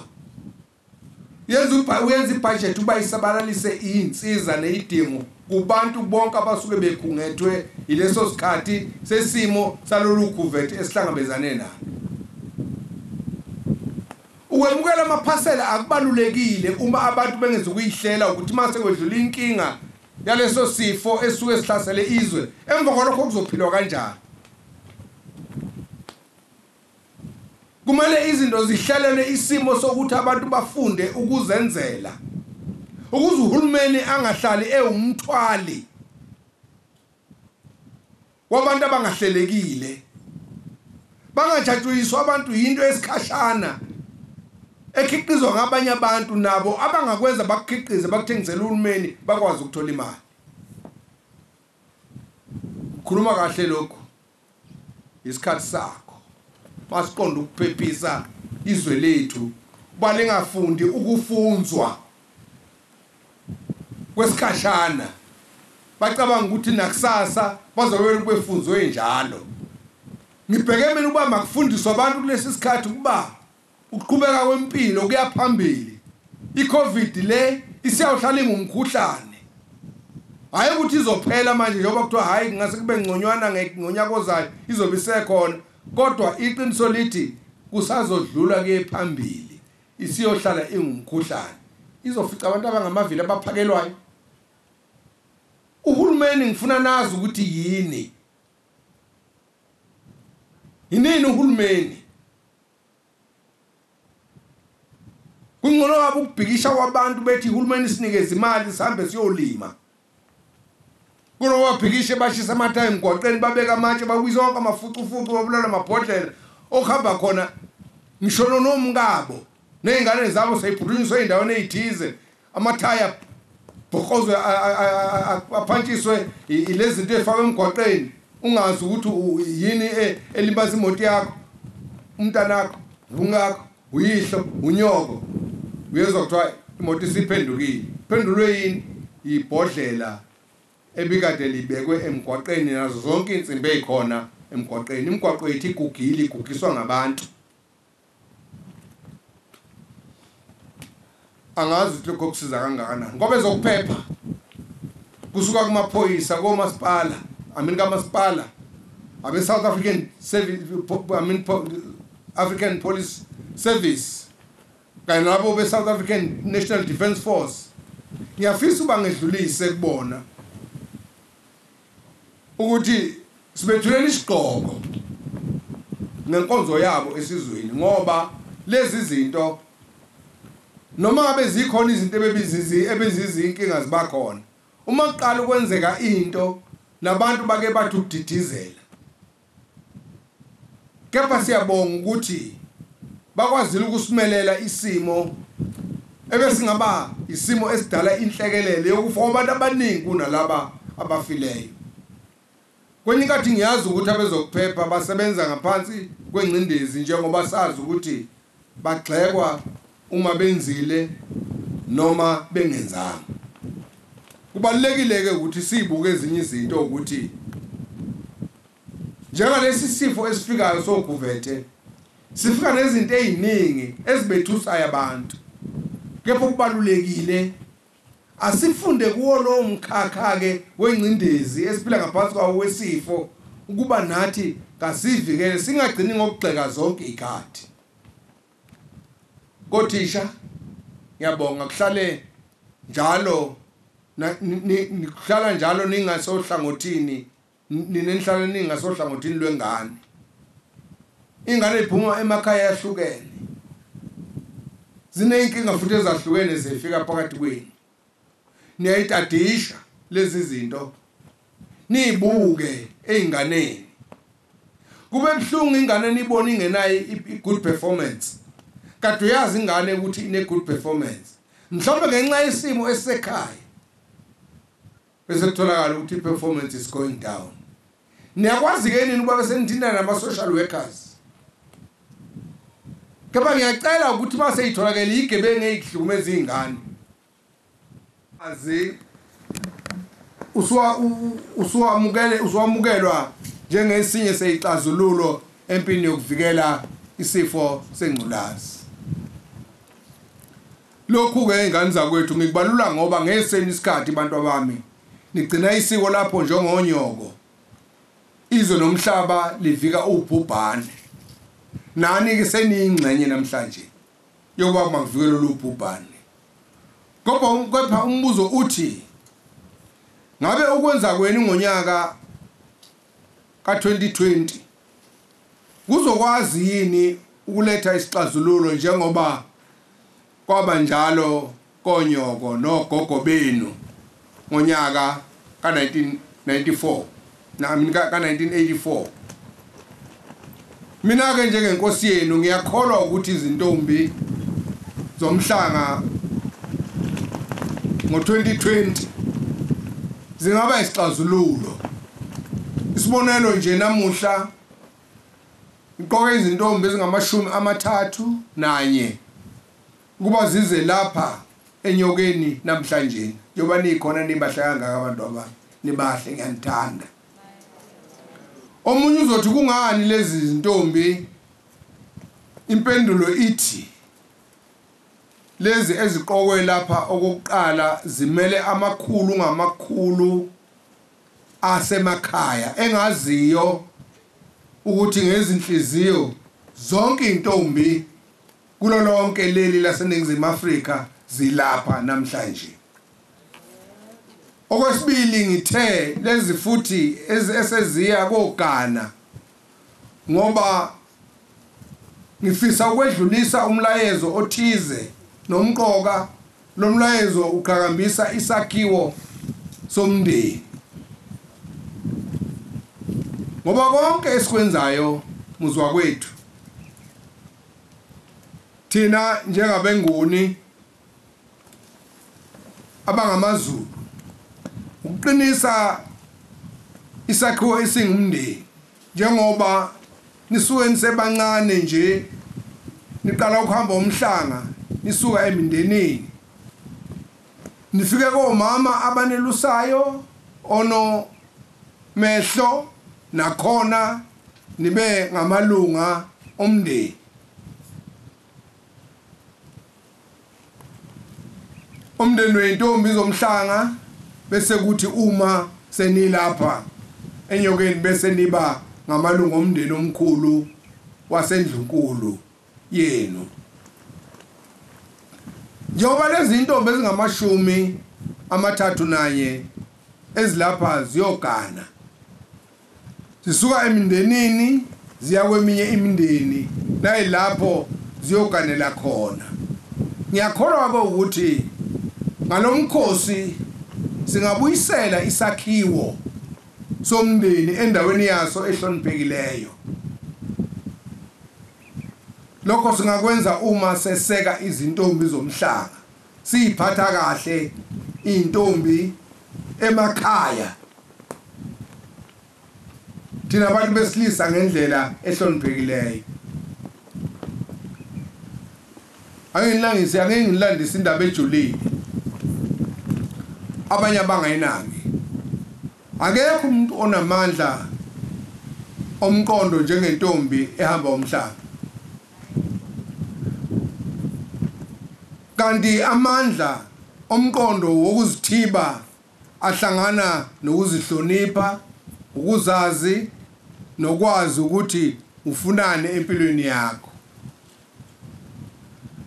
Speaker 6: Yenza uyenza ibudget ukuba isabalalise iy'nsiza ney'dingo kubantu bonke abasuke bekhungethwe yileso sikhathi sesimo salolu khuvethe esihlangabezane nalo. Ukwemukela amaphasela akubalulekile uma abantu bengenza ukuyihlela ukuthi uma sekwedlula inkinga yaleso sifo esuke sihlasele izwe emva kwalokho kuzophilwa kanjani? Kumele izinto zihlelele isimo sokuthi abantu bafunde ukuzenzela. Ukuze uhulumeni angahlali ewumthwali. Wabantu abangahlelekile. Bangajatshuyiswa abantu yinto esikhashana ekhiqizwa ngabanye abantu nabo abangakwenza bakukhiqize bakuthengisele uhulumeni bakwazi ukuthola imali. Khuluma kahle lokhu isikhathi sakho masiqonda ukuphephisa izwe lethu balingafundi ukufunzwa kwesikhashana. Bacabanga ukuthi nakusasa bazobe befunzwe njalo ngibheke mina ukuba makufundiswe abantu kulesi sikhathi ukuba ukuqhubeka kwempilo kuya phambili. I-covid le isiyawuhlala ingumkhuhlane. Hayi ukuthi izophela manje njengoba kuthiwa hayi ngase kube ngconywana nge- ngonyaka ozayo izobe isekhona. Kodwa iqiniso lithi kusazodlula kuye phambili isiyohlala ingumkhuhlane. Izofica abantu abangamavili abaphakelwayo. Uhulumeni ngifuna nazi ukuthi yini? Yinini uhulumeni? Kungcono kabe ukubhikisha kwabantu bethi uhulumeni sinikeze imali sihambe siyolima. Kunoba bhikishe bashisa amathayi emgwaqeni babeka amatshe bawize wonke amafucufucu babulala amabhodlela. Okuhamba khona ngisho nomkabo ney'ngane zabo seyiphuthunjiswe ey'ndaweni ey'thize. Amathaya bhokozwe aphantshiswe ilezi zinto ey'fakwe emgwaqeni. Ungazi ukuthi yini e- elimaza imoto yakho umntanakho ungakho uyihlo unyoko. Uyezwa kuthiwa imoto isiphendukile. Phendulwe yini? Yibhodlela ebikade libekwe emgwaqeni nazo zonke iy'nsimbi ey'khona emgwaqeni. Imigwaqo yethu igugile igugiswa ngabantu. Angazi ukuthi lokho kusiza kangakanani ngoba ezokuphepha kusuka kumaphoyisa komasipala I mean kamasipala abe South African Service I mean African Police Service kanye nabo be South African National Defence Force. Ngiyafisa uba ngedlulise kubona ukuthi sibethulela isigqoko nenkonzo yabo esizweni ngoba lezi zinto noma ngabe zikhona izinto ebebizizi ebezizinkinga zibakhona uma kuqala ukwenzeka into nabantu bake bathi ukudidizela. Kepha siyabonga ukuthi bakwazile ukusimelela isimo ebesingaba isimo esidala inhlekelele yokufa kwabantu abaningi kunalaba abafileyo. Kwenye inkathi ngiyazi ukuthi abezokuphepha basebenza ngaphansi kwengcindezi njengoba sazi ukuthi bagxekwa uma benzile noma bengenzanga. Kubalulekile-ke ukuthi siyibuke ezinye izinto ukuthi njengalesi sifo esifikayo soguvethe sifika nezinto ey'ningi ezibethusayo abantu. Kepha okubalulekile asifunde kuwo lowo mkhakha-ke wengcindezi esiphila ngaphansi kwawo wesifo ukuba nathi kasivikele singagcini ngokugxeka zonke iy'khathi. Kothisha ngiyabonga kuhlale njalo na- ni- ni- ni- kuhlala njalo ningasohlangothini ninenihlalo ningasohlangothini lwengane. Ingane iphuma emakhaya yahlukene. Ziney'nkinga futhi ezahlukene zifika phakathi kwenu. Niyayitadisha lezi zinto. Niyibuke ey'nganeni kube buhlungu ingane nibone ingenayo i-good performance. Kade uyazi ingane ukuthi ine-good performance. Mhlawumbe ngenxa yesimo esisekhaya bese kutholakala ukuthi i-performance is going down. Niyakwazi-ke nini ukuba besenithintana nama-social workers? Kepha ngiyacela ukuthi uma seyitholakele igebengu ey'hlukumeza iy'ngane usuwamukelwa njengesinye seyixazululo empini yokuvikela isifo sengculazi. Lokhu-ke ey'ngane zakwethu ngikubalula ngoba ngeseni isikhathi bantu bami nigcina isiko lapho njengonyoko. Izwe nomhlaba livika ubhubhane. Nani-ke seniyingxenye namhlanje yokuba makuvikele lolu bhubhane kodwa kepha umbuzo uthi ngabe ukwenza kwenu ngonyaka ka-2020 kuzokwazi yini ukuletha isixazululo njengoba kwaba njalo konyoko nogogo benu ngonyaka ka-1994 na I mean ka- ka-1984 mina-ke njengenkosi yenu ngiyakholwa ukuthi izintombi zomhlanga ngo-2020 zingaba isixazululo isibonelo nje namuhla iqoke izintombi ezingamashumi amathathu nanye kuba zize lapha enyokeni namhlanje. Yoba nikhona nibahle kangaka abantu abami nibahle ngiyanithanda omunye uzothi kungani lezi zintombi? Impendulo ithi lezi eziqokwe lapha okokuqala zimele amakhulu ngamakhulu asemakhaya engaziyo ukuthi ngezinhliziyo zonke intombi kulo lonke leli laseningizimu Afrika zilapha namhlanje. Okwesibili ngithe lezi futhi ezi- eseziya kogana ngoba ngifisa ukwedlulisa umlayezo othize nomqoka lo mlayezo uqhakambisa isakhiwo somndeni. Ngoba konke esikwenzayo muzwa kwethu thina njengabenguni abangamazulu ukuqinisa isakhiwo esingumndeni njengoba nisuke nisebancane nje niqala ukuhamba umhlanga nisuka emindenini nifike komama abanelusayo ono mehlo nakhona nibe ngamalunga omndeni. Umndeni wentombi zomhlanga bese kuthi uma senilapha enyokeni bese niba ngamalungu omndeni omkhulu wasendlunkulu yenu. Njengoba lezi ntombi ezingamashumi amathathu nanye ezilapha ziyogana zisuka emindenini ziya kweminye imindeni nayilapho ziyoganela khona. Ngiyakholwa ke ukuthi ngalomkhosi singabuyisela isakhiwo somndeni endaweni yaso ehloniphekileyo. Lokho singakwenza uma seseka izintombi zomhlanga siyiphatha kahle intombi emakhaya. Thina abantu besilisa ngendlela ehloniphekileyo ake ngilangise ake ngilandise indaba ejulile. Abanye abangayinaki akekho umuntu onamandla omqondo njengentombi ehamba umhlaba. Kanti amandla omqondo wokuzithiba ahlangana nokuzihlonipha ukuzazi nokwazi ukuthi ufunani empilweni yakho.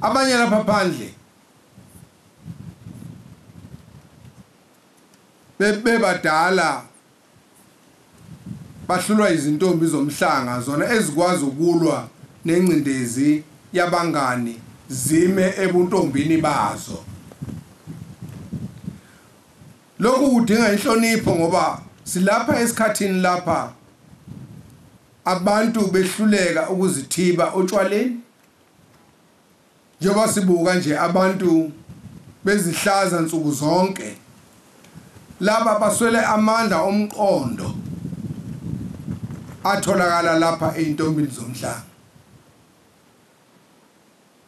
Speaker 6: Abanye lapha phandle bebadala bahlulwa izintombi zomhlanga zona ezikwazi ukulwa nencindezi yabangani. Zime ebuntombini bazo. Lokhu kudinga inhlonipho ngoba silapha esikhathini lapha abantu behluleka ukuzithiba otshwaleni. Njengoba sibuka nje abantu bezihlaza nsuku zonke laba baswele amandla omqondo atholakala lapha eintombini zomhlanga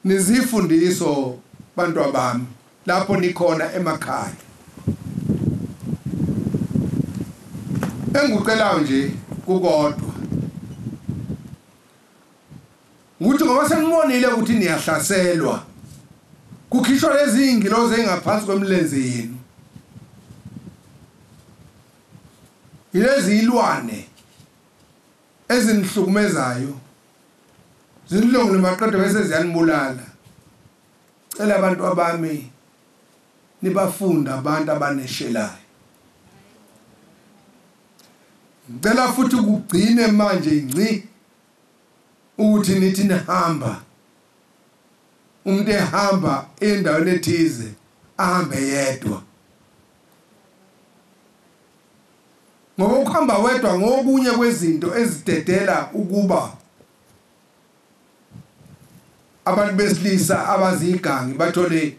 Speaker 6: nizifundiso bantu bami lapho nikhona emakhaya. Engikucelayo nje kukodwa. Ukuthi ngoba senibonile ukuthi niyahlaselwa kukhishwa lezi ingilozi engaphansi kwemlenze yenu. Yilezi ilwane ezinihlukumezayo. Zinilongile maqede bese ziyanibulala cela abantu abami nibafunda abantu abaneshelayo. Ngicela futhi kugcine manje ngci ukuthi nithi nihamba. Umuntu ehamba endaweni ethize ahambe yedwa. Ngoba ukuhamba wedwa ngokunye kwezinto ezidedela ukuba abantu besilisa abazigangi bathole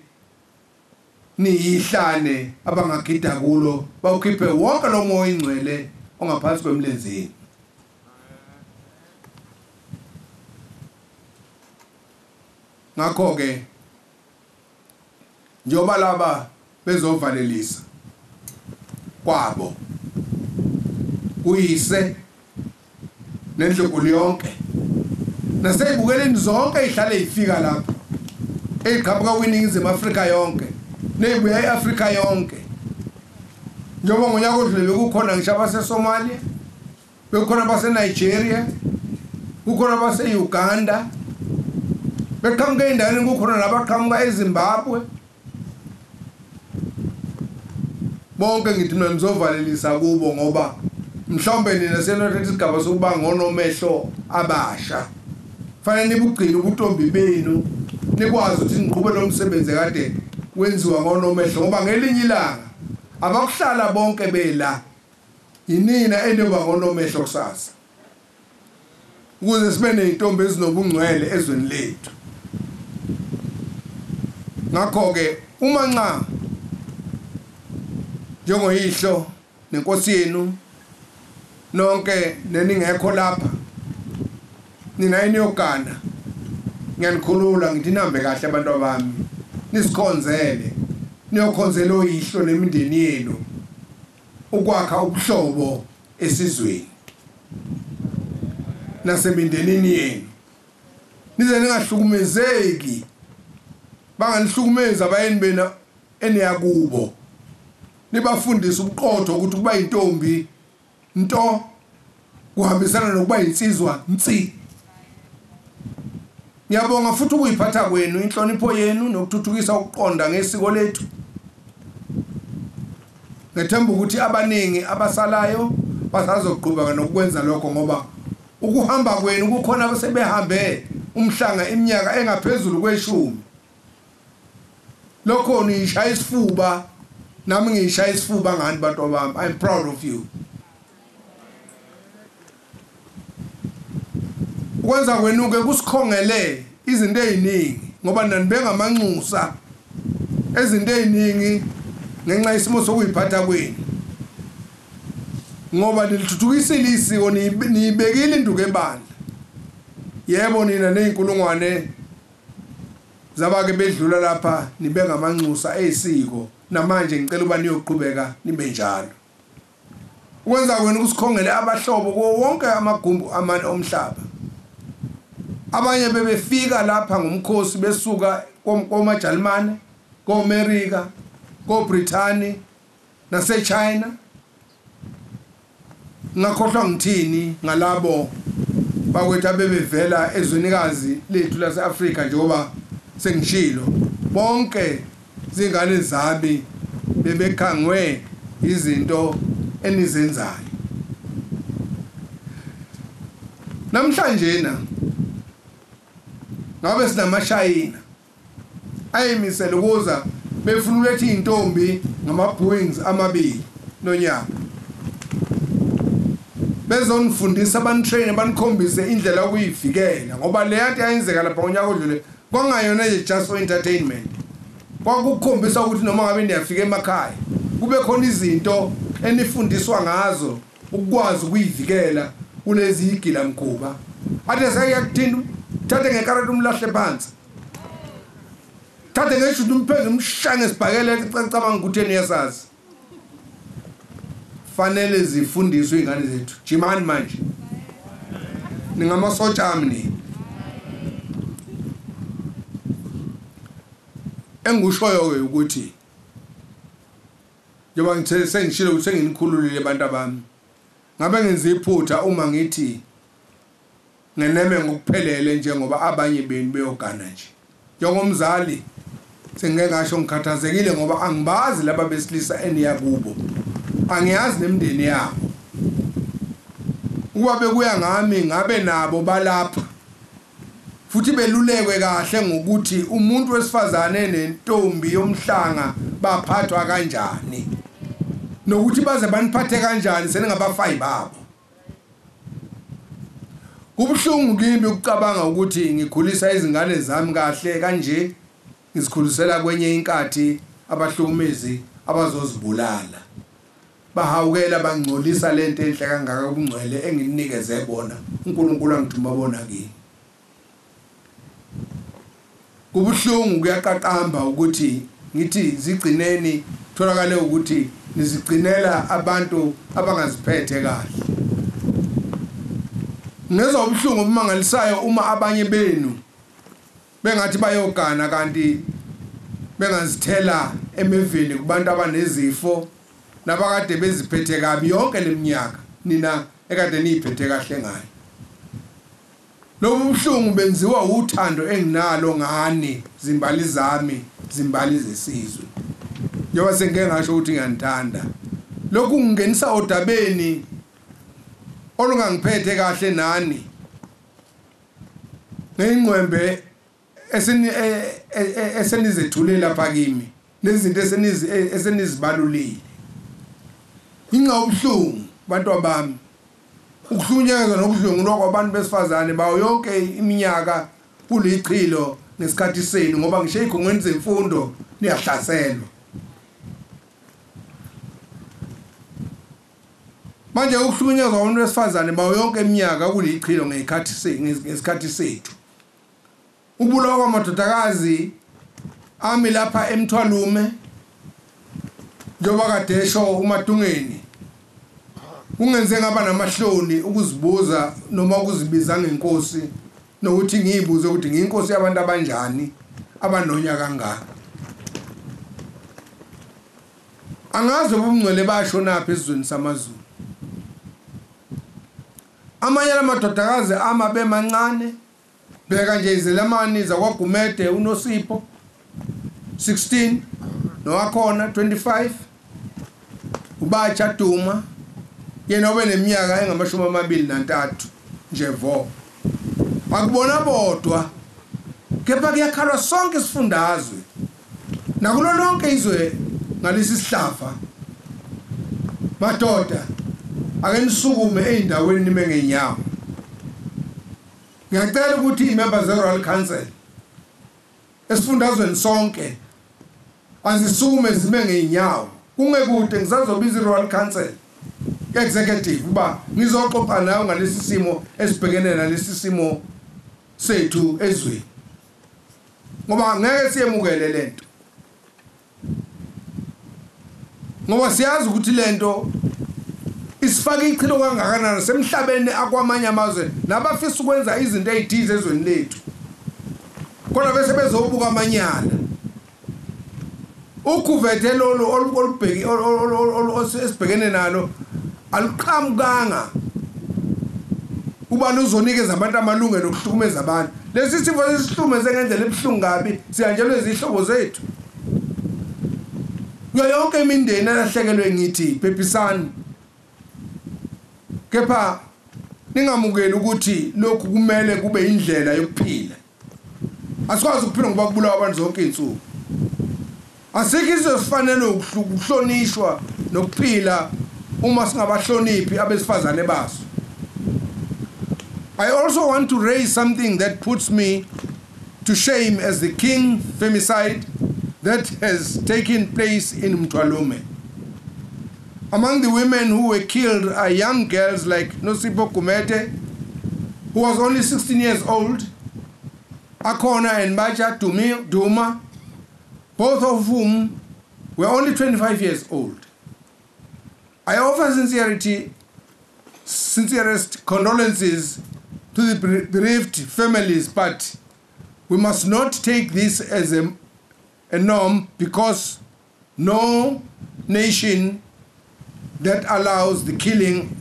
Speaker 6: niyihlane abangagida kulo bawukhiphe wonke lo moya ingcwele ongaphansi kwemlenzeni. Ngakho ke njengoba laba bezovalelisa kwabo kuyise nendlunkulu yonke. Naseyibukeleni zonke ihlale ifika lapha eziqhamuka kwiningizimu Afrika yonke nezibuya eAfrika yonke. Njengoba ngonyaka odlule bekukhona ngisho abaseSomalia bekukhona abaseNigeria kukhona abase-Uganda beqhamuka ey'ndaweni kukhona nabaqhamuka eZimbabwe. Bonke ngithi mina nizovalelisa kubo ngoba mhlawumbe nina senothetha isigaba sokuba ngonomehlo abasha. Fanele nibugcine ubuntombi benu nikwazi ukuthi niqhube lo msebenzi kade wenziwa ngonomehlo ngoba ngelinye ilanga abakuhlala bonke bela. Yinina enoba ngonomehlo kusasa. Ukuze sibe ney'ntombi ezinobungcwele ezweni lethu. Ngakho-ke uma nxa njengoyihlo nenkosi yenu nonke neningekho lapha nina eniyogana ngiyanikhulula ngithi nihambe kahle abantu abami. Nisikhonzele niyokhonzela oyihlo nemindeni yenu ukwakha ubuhlobo esizweni nasemindenini yenu. Nize ningahlukumezeki banganihlukumezi abayeni bena eniyakubo nibafundise ubuqotho ukuthi kuba yintombi nto kuhambisana nokuba yinsizwa nsi ngiyabonga futhi ukuyiphatha kwenu inhlonipho yenu nokuthuthukisa ukuqonda ngesiko lethu. Ngethemba ukuthi abaningi abasalayo basazoqhubeka nokukwenza lokho ngoba ukuhamba kwenu kukhona abasebehambe umhlanga iminyaka engaphezulu kweshumi. Lokho niyishaya isifuba nami ngiyishaya isifuba ngani bantu bami i'm proud of you. Ukwenza kwenu-ke kusikhongele izinto ey'ningi ngoba nani bengamanxusa ezinto ey'ningi ngenxa yesimo sokuyiphatha kwenu. Ngoba nilithuthukisile isiko niyibe- niyibekile induku ebandla. Yebo nina ney'nkulungwane zabake bedlula lapha nibe ngamanxusa eyisiko namanje ngicela uba niyoqhubeka nibe njalo. Ukwenza kwenu kusikhongele abahlobo kuwo wonke amagumbi amane omhlaba. Abanye bebefika lapha ngumkhosi besuka kom- komajalimane komerika koBrithani naseChina. Ngakhohlwa ngithini ngalabo bakwethu abebevela ezwenikazi lethu lase-Afrika njengoba sengishilo? Bonke zingane zami bebekhangwe izinto enizenzayo. Namhlanje na ngabe sinamashayina ayimisele ukuza befuna uletha iy'ntombi ngama-boeings amabili nonyaka. Bezonifundisa banitraine banikhombise indlela yokuyivikela ngoba le yanto yayenzeka lapha ngonyaka odlule kwangayona nje just for entertainment. Kwakukhombisa ukuthi noma ngabe niyafika emakhaya kube khona izinto enifundiswa ngazo ukukwazi ukuyivikela kulezi igilamkhuba athe sekuyakuthini thathe ngekarati umlahle phansi. Thathe ngeshuthi umpheze umshange sibhakele cabanga ukuthi eniyasazi fanele zifundiswe iy'ngane zethu. Jimani manje. Ningamasotsha ami nini? Engikushoyo-ke ukuthi njengoba sengishilo ukuthi senginikhululile abantu abami ngabe ngenza iphutha uma ngithi ngeneme ngokuphelele njengoba abanye benu beyogana nje. Njengomzali sengike ngasho ngikhathazekile ngoba angibazi laba besilisa eniya kubo. Angiyazi nemindeni yabo. Ukuba bekuya ngami ngabe nabo balapha. Futhi belulekwe kahle ngokuthi umuntu wesifazane nentombi yomhlanga baphathwa kanjani. Nokuthi baze baniphathe kanjani seningabafayi babo. Kubuhlungu kimi ukucabanga ukuthi ngikhulisa izingane zami kahle kanje ngizikhulisela kwenye inkathi abahlukumezi abazozibulala. Bahawukela bangcolisa lento enhle kangaka ubungcwele engininikeze bona uNkulunkulu angithuma bona kimi kubuhlungu kuyaqaqamba ukuthi ngithi zigcineni tholakale ukuthi nizigcinela abantu abangaziphethe kahle. Ngezwa ubuhlungu obumangalisayo uma abanye benu bengathi bayogana kanti bengazithela emeveni kubantu abanezifo nabakade beziphethe kabi yonke leminyaka nina ekade niyiphethe kahle ngayo. Lobu buhlungu benziwa uthando enginalo ngani zimbali zami zimbali zesizwe. Njengoba sengike ngasho ukuthi ngiyanithanda lokhu kungenisa odabeni olungangiphethe kahle nani? Ngeyingqwembe eseni e- e- e- esenizethule lapha kimi nezinto esenizi esenizibalulile. Inxa ubuhlungu bantu bami ukuhlunyezwa nokuhlungulwa kwabantu besifazane bawo yonke iminyaka kulichilo ngesikhathi senu ngoba ngisho ey'khungweni zemfundo niyahlaselwa. Manje ukuhlukunyezwa kwabantu besifazane bawo yonke iminyaka kulichilo ngesikhathi sethu. Ubulawa kwamadodakazi ami lapha emthwalume njengoba kade esho umatungeni kungenze ngaba namahloni ukuzibuza noma ukuzibiza ngenkosi nokuthi ngiyibuze ukuthi ngiyinkosi yabantu abanjani abanonya kangaka angazi ubungcwele basho naphi esizweni samazulu. Amanye lamadodakazi ama bemancane. Bheka nje izelamani zakwagumede unosipho 16 nowakhona 25 ubatsha duma yena ube neminyaka engamashumi amabili nantathu nje vo. Akubona bodwa kepha kuyakhalwa sonke isifundazwe. Nakulo lonke izwe ngalesi sihlafa madoda ake nisukume ey'ndaweni nime ngenyawo. Ngiyacela ukuthi iy'member ze-royal council esifundazweni sonke azisukume zime ngey'nyawo kungekude ngisazobiza i-royal council executive uba ngizoxoxa nawe ngalesi simo esibhekene nalesi simo sethu ezweni. Ngoba ngeke siyemukele lento ngoba siyazi ukuthi lento isifake ichilo kangakanani? Semhlabeni akwamanye amazwe nabafisa ukwenza izinto ey'thize ezweni lethu. Kodwa bese bezobuka amanyala. Ukhuvethe lolu olu- olubheki- olu- olu- olu- olu- olu- esibhekene nalo aluqhamukanga uba luzonikeza abantu amalungelo okuhlukumeza abantu. Lesi sifo sesihlukumeze ngendlela ebuhlungu kabi sihanjelwe zihlobo zethu. Kuyo yonke imindeni elahlekelwe ngithi phephisani kepha ningamukeli ukuthi lokhu kumele kube indlela yokuphila. Asikwazi ukuphila ngoba kubulawa abantu zonke iy'nsuku. Asikho izinto sifanele ukuhlonishwa nokuphila uma singabahloniphi abesifazane baso. I also want to raise something that puts me to shame as the king femicide that has taken place in Mtwalume. Among the women who were killed are young girls like Nosipo Kumete, who was only 16 years old, Akona and Tumi- Duma, both of whom were only 25 years old. I offer sincerity, sincerest condolences to the bereaved families, but we must not take this as a, a norm because no nation that allows the killing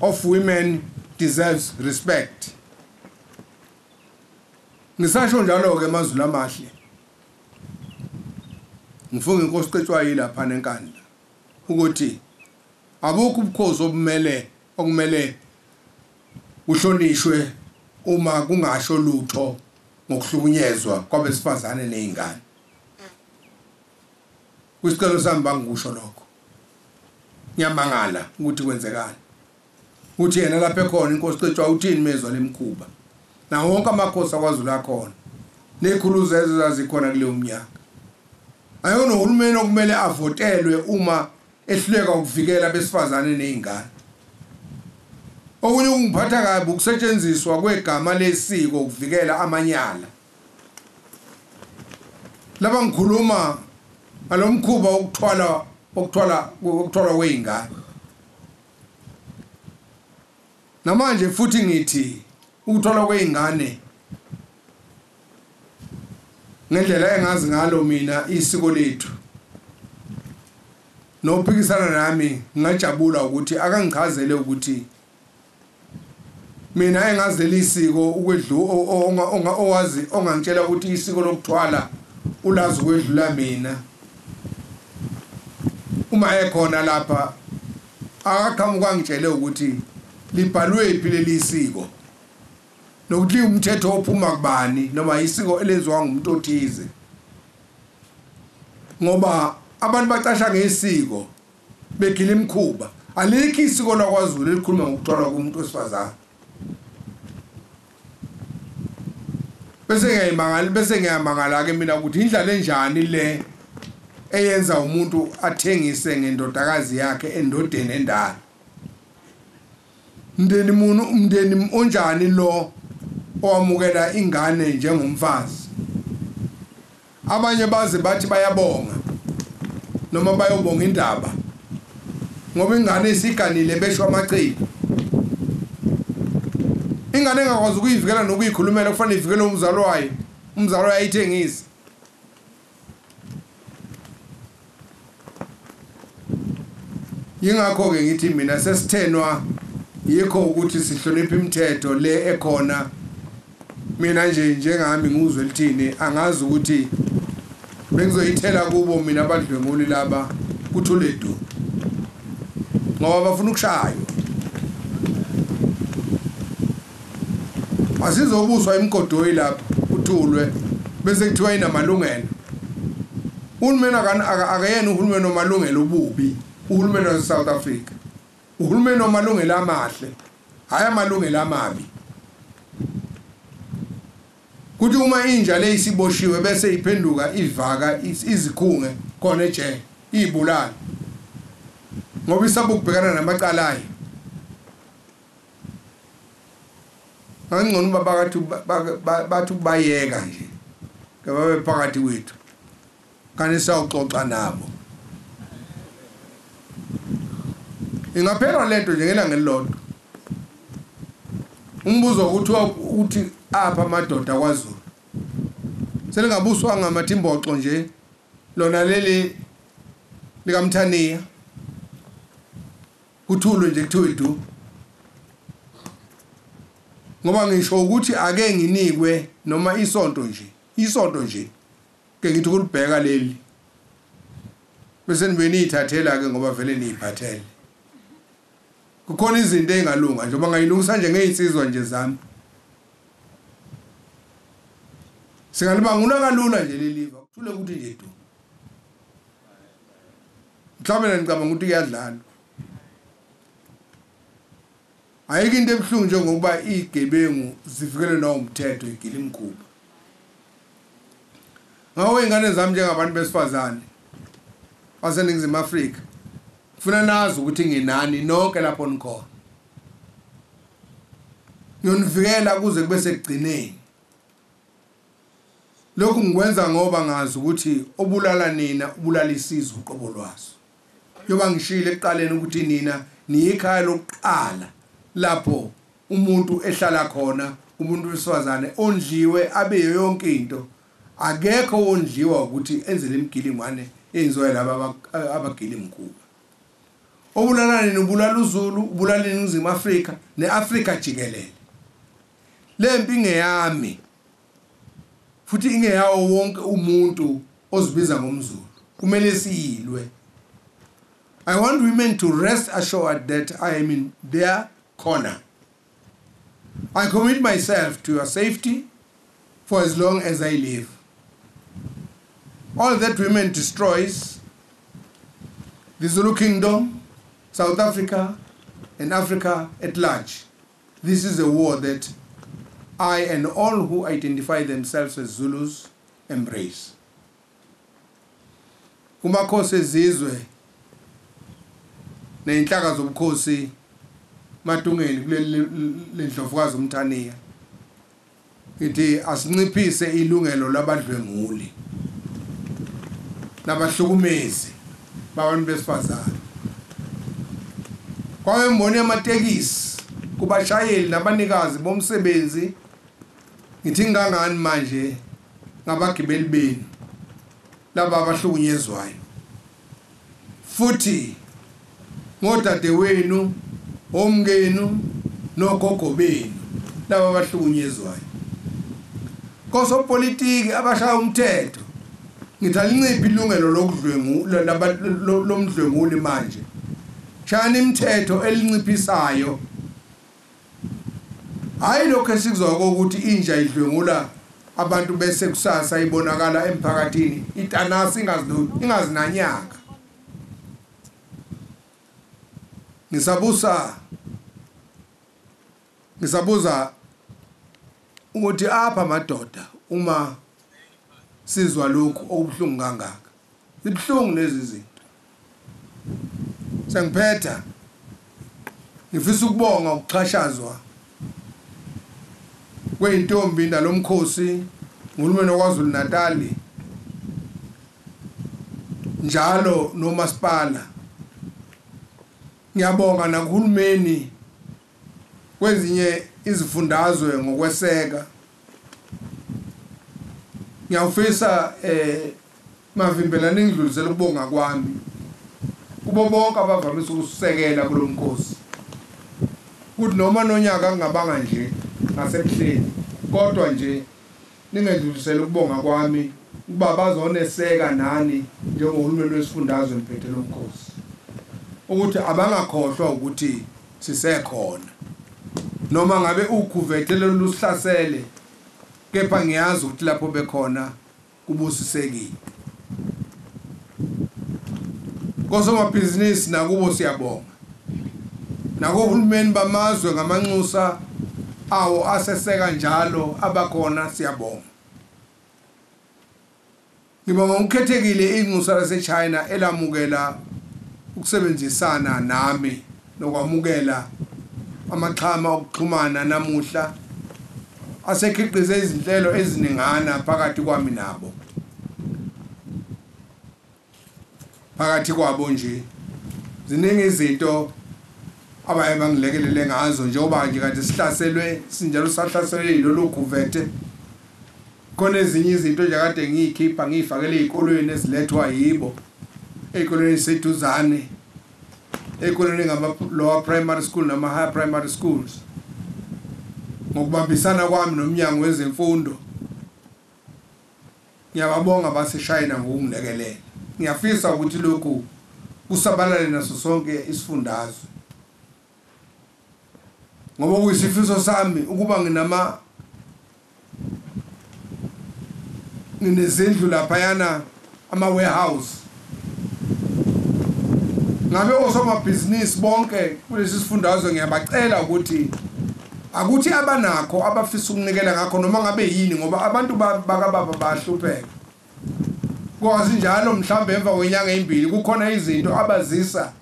Speaker 6: of women deserves respect. Ngisasho njalo ke amazulu amahle. Ngifunga inkosi cetshwayo lapha nenkandla ukuthi abukho ubukhosi obumele okumele uhlonishwe uma kungasho lutho ngokuhlukunyezwa kwabesifazane nezingane kwisicelo sami bangikusho lokho ngiyamangala ukuthi kwenzekani? Uthi yena lapha ekhona inkosi cetshwa uthini mezwa lemkhuba na wonke amakhosi akwazulu akhona? Nekhuluza ezo zazikhona kuleyo mnyaka ayona uhulumeni okumele avotelwe uma ehluleka ukuvikela besifazane nezingane okunye ukungiphatha kabi ukusetshenziswa kwegama lesiko ukuvikela amanyala. Laba ngikhuluma ngalomkhuba wokuthwala wokuthwala wokuthwala kwey'ngane namanje futhi ngithi ukuthola kweingane ngendlela engazi ngalo mina isiko lethu. Nophikisana nami ngajabula ukuthi akangichazele ukuthi mina engazeli isiko ukwedlu onga- owazi ongangitshela ukuthi isiko lokuthwala ulazi ukwedlula mina. Uma ekhona lapha akaqhamuka angitshele ukuthi libhalwe phi leli siko nokuthi umthetho ophuma kubani noma isiko elenziwa ngumuntu othize. Ngoba abantu bacasha ngesiko begila imkhuba alikho isiko lakwaZulu elikhuluma ngokuthwala komuntu wesifazane. Bese ngiyayimangala bese ngiyamangala ke mina ukuthi indlela enjani le? Eyenza umuntu athengise ngendodakazi yakhe endodeni endala. Mndeni munu umndeni onjani lo owamukela ingane njengomfazi? Abanye baze bathi bayabonga noma bayobonga indaba ngoba ingane isiganile besho amaciko ingane engakwazi ukuyivikela nokuyikhulumela kufanele ivikele umzali wayo umzali wayo ayithengise. Yingakho-ke ngithi mina sesithenwa yikho ukuthi sihloniphe imithetho le ekhona. Mina nje njengami nguzwe lithini angazi ukuthi bengizoyithela kubo mina abadlwenguli laba kuthule du ngoba bafuna ukushaywa. Asizobuswa imgodoyi lapha uthulwe bese kuthiwa inamalungelo. Uhulumeni akayena uhulumeni omalungelo obubi. Uhulumeni wase-south africa. Uhulumeni omalungelo amahle. Hhayi amalungelo amabi. Kuthi uma inja le isiboshiwe bese iphenduka ivaka iz- izikhunge khona ejele iy'bulala ngoba isaba ukubhekana namacalayo ngangcono uba bakathi ba- ba- ba- bathi ukubayeka nje ngababe phakathi kwethu. Kanti siyawuxoxa nabo. Ingaphelwa lento nje ngelanga elilodwa. Umbuzo kuthiwa uthi apha amadoda kwaZulu selingabuswa ngamathimboxo nje lona leli likamthaniya kuthulwe nje kuthiwe du. Ngoba ngisho ukuthi ake nginikwe noma isonto nje isonto nje ke ngithi kulibheka leli. Bese nibe niyithathela ke ngoba vele niyiphathele. Kukhona izinto engalunga njengoba ngayilungisa nje ngeyinsizwa nje zami. Singalibangula kalula nje leliva kuthule ukuthi nje du. Mhlawumbe mina ngicabanga ukuthi kuyadlalwa. Ayikho into ebuhlungu njengokuba iy'gebengu zivikelwe nawo umthetho igila imkhuba ngawo iy'ngane zami njengabantu besifazane baseningizimu afrika. Kufuna nazi ukuthi nginani nonke lapho nikhona. Ngiyonivikela kuze kube sekugcineni. Lokhu ngikwenza ngoba ngazi ukuthi obulala nina ubulala isizwe uqobo lwaso yoba ngishilo ekuqaleni ukuthi nina niyikhaya lokuqala lapho umuntu ehlala khona umuntu wesifazane ondliwe abe yonke into akekho wondliwa ukuthi enze lemgilingwane eyenziwa laba aba- abagila imkhuba obulalani nobulala uZulu ubulala iningizimu Afrika neAfrika jikelele lempi ngeyami futhi ingeyawo wonke umuntu ozibiza ngomZulu kumele siyilwe I want women to rest assured that I am in their corner. I commit myself to your safety for as long as I live. All that women destroys, the Zulu kingdom, South Africa, and Africa at large. This is a war that I and all who identify themselves as Zulus embrace. kumakhosi ezizwe neyinhlaka zobukhosi matungeni kuleli lendlovukazi umthaniya ngithi asinciphise ilungelo labadlwenguli nabahlukumezi babantu besifazane kwabe mboni yamatekisi kubashayeli nabanikazi bomsebenzi ngithi ngangani manje ngabagibeli benu laba abahlukunyezwayo. Futhi ngodade wenu omkenu nogogo benu laba abahlukunyezwayo. Kosopolitiki abashaya umthetho ngithi alinciphi ilungelo lokudlwengula lomdlwenguli manje? Shayani imithetho elinciphisayo. Hayi lokho esikuzwa ukuthi inja idlwengula abantu bese kusasa ibonakala emphakathini. Itanasi ingazinanyaka ngisabusa ngisabuza ukuthi apha madoda uma sizwa lokhu okubuhlungu kangaka? Zibuhlungu lezi zinto. Sengiphetha. Ngifisa ukubonga ukuxhashazwa kweyintombi nalomkhosi ngulumeni waKwaZulu Natal njalo nomasipala. Ngiyabonga nakuhulumeni kwezinye izifundazwe ngokweseka. Ngiyafisa eh mavimbela ningidlulisele ukubonga kwami. Kubo bonke abavamise ukusekela kulomkhosi kuthi noma nonyaka kungabanga nje ngasebuhleni kodwa nje ningedlulisele ukubonga kwami ukuba bazoneseka nani njengohulumeni wesifundazwe mphethe lomkhosi. Ukuthi abangakhohlwa ukuthi sisekhona. Noma ngabe ukhuvethele lusihlasele kepha ngiyazi ukuthi lapho bekhona kubusisekile kosomabhizinisi nakubo siyabonga. Nakohulumeni bamazwe ngamanxusa awo aseseka njalo abakhona siyabonga. Ngibonga ukukhethekile inxusa laseChina elamukela ukusebenzisana nami nokwamukela amaxhama okuxhumana namuhla asekhiqize izinhlelo eziningana phakathi kwami nabo. Phakathi kwabo nje. Ziningi izinto abaye bangilekelele ngazo njengoba nje kade sihlaselwe sinjalo sahlaselwe yilolu guvethe khona ezinye izinto nje kade ngiyikhipha ngiyifakele ezikolweni ezilethwa yibo. Ezikolweni seduzane ezikolweni ngama lower primary school nama higher primary schools. Ngokubambisana kwami nomnyango wezemfundo ngiyababonga baseshayina ngokungilekelela. Ngiyafisa ukuthi lokhu kusabalale naso sonke isifundazwe. Ngoba kuyisifiso sami ukuba nginama nginezindlu laphayana ama-warehouse. Ngabe osomabhizinisi bonke kulesi sifundazwe ngiyabacela ukuthi akuthi abanakho abafisa ukunikela ngakho noma ngabe yini ngoba abantu bakababa bahlupheka kwazi njalo mhlawumbe emva kwenyanga ezimbili kukhona izinto abazisa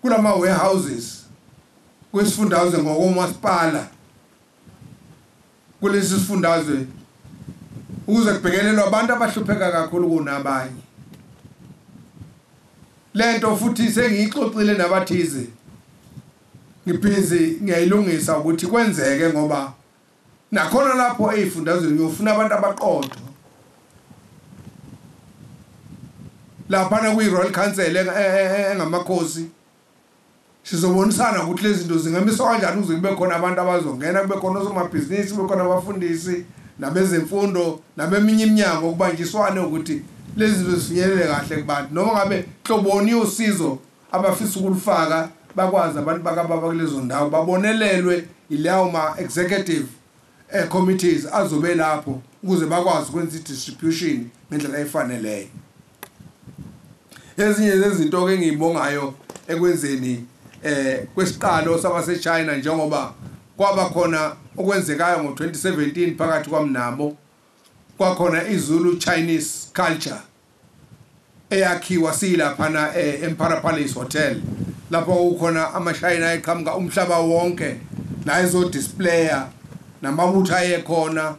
Speaker 6: kulama warehouses kwesifundazwe ngokomasipala kulesi sifundazwe ukuze kubhekelelwe abantu abahlupheka kakhulu kunabanye. Lento futhi sengiyixoxile nabathize ngibhizi ngiyayilungisa ukuthi kwenzeke ngoba nakhona lapho ey'fundazweni uyofuna abantu abaqotho laphana kwi-royal council engamakhosi sizobonisana ukuthi lezi zinto zingamiswa kanjani ukuze kube khona abantu abazongena kube khona osomabhizinisi kube khona abafundisi nabezemfundo nabeminye iminyango kubanjiswane ukuthi lezi zinto zifinyelele kahle kubantu. Noma ngabe hloboni yosizo abafisa ukulufaka bakwazi abantu bakababa kulezo ndawo babonelelwe ilawo ma-executive eh, committees azobe lapho ukuze bakwazi ukwenza i-distribution ngendlela efaneleyo. Ezinye zezinto-ke engiyibongayo ekwenzeni eh kwesiqalo sabase-china njengoba kwaba khona okwenzekayo ngo-2017 phakathi kwami nabo kwakhona izulu chinese culture eyakhiwa siyilaphana e-empara palace hotel lapho kukhona amashayina eqhamuka umhlaba wonke la ezodisplaya namabutho ayekhona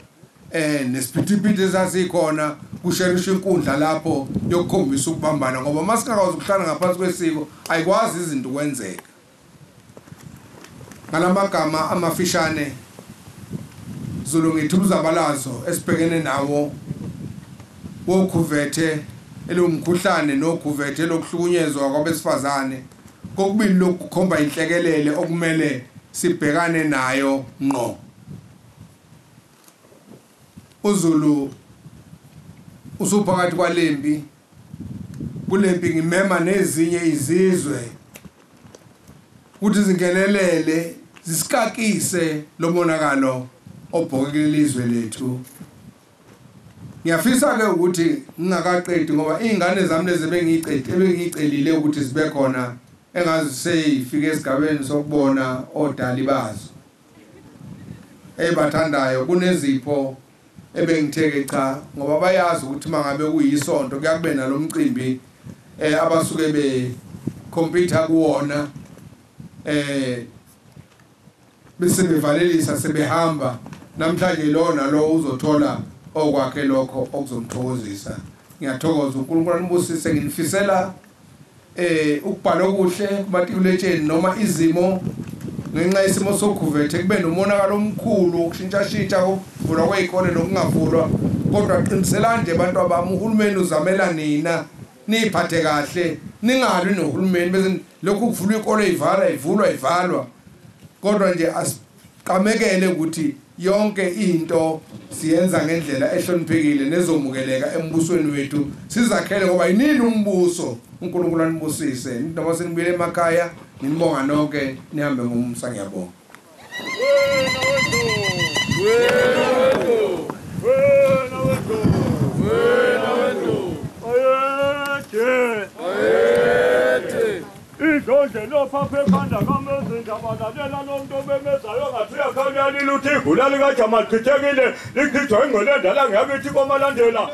Speaker 6: eh nesiphithiphithi esasikhona kusherishwa inkundla lapho yokukhombisa ukubambana ngoba masingakwazi ukuhlala ngaphansi kwesiko ayikwazi izinto kwenzeka ngalamagama amafishane Zulu ngithuluza balazo esibhekene nawo wokhuvethe elumkhuhlane nokhuvethe lokuhlukunyezwa kwabesifazane. Kokubili lokukhomba inhlekelele okumele sibhekane nayo ngqo. uZulu usuphakathi kwalempi. Kulempi ngimema nezinye izizwe. Ukuthi zingenelele zisikakise lo monakalo obhokekile ilizwe lethu. Ngiyafisa ke ukuthi ngingakaqedi ngoba izingane zami lezi bengiyicedi ebengiyicelile ukuthi zibe khona engazi seyifike esigabeni sokubona odali bazo. Ebathandayo kunezipho ebengitheke cha ngoba bayazi ukuthi mangabe kuyisonto kuyakube nalomcimbi eh abasuke be computer kuwona eh bese bevalelisa sebehamba. Namhlanje lo nalo uzothola okwakhe lokho okuzomthokozisa. Ngiyathokoza uNkulunkulu anibusise nginifisela eh ukubhala okuhle kumatikuletsheni noma izimo ngenxa yesimo sokhuvethe kube nomonakalo omkhulu ukushintsha-shintsha ukuvulwa kwey'kole nokungavulwa. Kodwa qiniselani nje abantu abami uhulumeni uzamela nina niyiphathe kahle ningalwi nohulumeni bese lokhu kuvulwa ikole ivala ivulwa ivalwa kodwa nje asiqamekele ukuthi yonke into siyenza ngendlela ehloniphekile nezomukeleka embusweni wethu. Sizakhele ngoba yinini umbuso? uNkulunkulu anibusise. Noma senibuyele emakhaya nginibonga nonke nihambe ngomsa ngiyabonga
Speaker 4: idlondle lophapha ekhanda kamezindaba lalela lo mntu obemezayo ngathi uyakhawulalile uthi igula likajamal chithekile lichithwa ingqolendala ngakithi komalandela.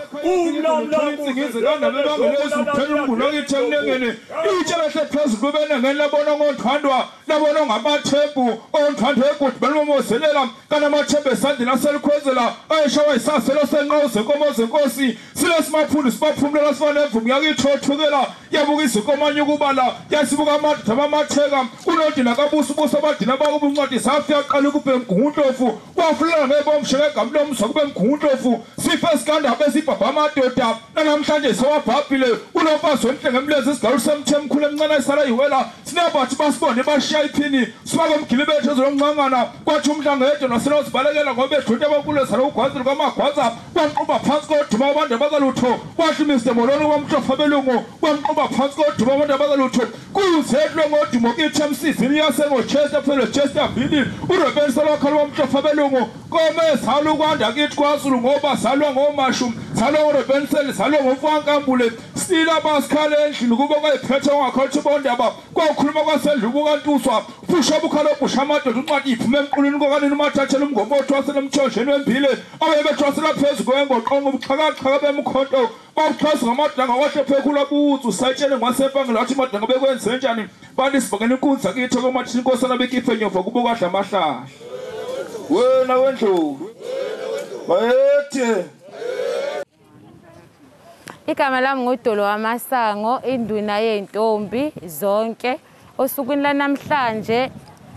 Speaker 7: Itshe lahle phezulu kubenengeni labona ngothandwa labona ngamathembu onthandwe egudi belumomozelela kanti amathembu esandleni aselikhwezela ayeshawa isaselo senqawu zenkomo zenkosi. Silesimaphundu sibaphumulela sifane emvumu yakithi othukela yabuka izinkomanye ukubala yasibuka amadoda bamatheka unodina kabusa ubusa abadina bakuba uncwadi safika qala kube mgunguntlofu kwafulela ngebomshe ngegama lomzwa kube mgunguntlofu sife esikanda besibhabha amadoda. Nanamhlanje sewabhabhile unomfazi wemhlenge emlezi isigalu semthemkhulu emncane esala yiwela sinebathi basibone bashiya iphini sibake mgili bethu ezolomncangana kwathi umhlanga yedwa naselozibalekela ngoba bedlute abakulezala ugwazile kwamagwaza kwanquba phansi koduma abantu abakalutho kwathi mr moloni kwamhlofa abelungu kwamquba phansi koduma abantu abakalutho kuzethlwe ngodumo kithi emsizini yasengochester phelo chester bili urobeni salwakhalo wamhlofa abelungu kome zalwa ukwanda kithi kwazulu ngoba zalwa ngomashu zalwa ngorobenseli zalwa ngomfankambule sila basikhale endlini kuba kwayiphethe ongakhothi bondaba kwawukhuluma kwasendlu kukantuswa. Busha bukhalo busha amadoda uncwadi iphume emqulwini kokanini umathathela umngombothi wasenemthonjeni wembile. Abebethwasela phezu kwengoqongo ubuxhakaxhaka bemkhonto bawuxhasa ngamadanga wahle phekhula buzu sayitshele ngwasempangela wathi madanga bekwenze njani? Bantu sibhakela inkunzi akithi okomathini inkosana bekife nyova kubo kahle amahlahla wena wendlovu. Bayethe
Speaker 8: Igama lami ngudolo wamasango induna yeintombi zonke. Osukwini lanamhlanje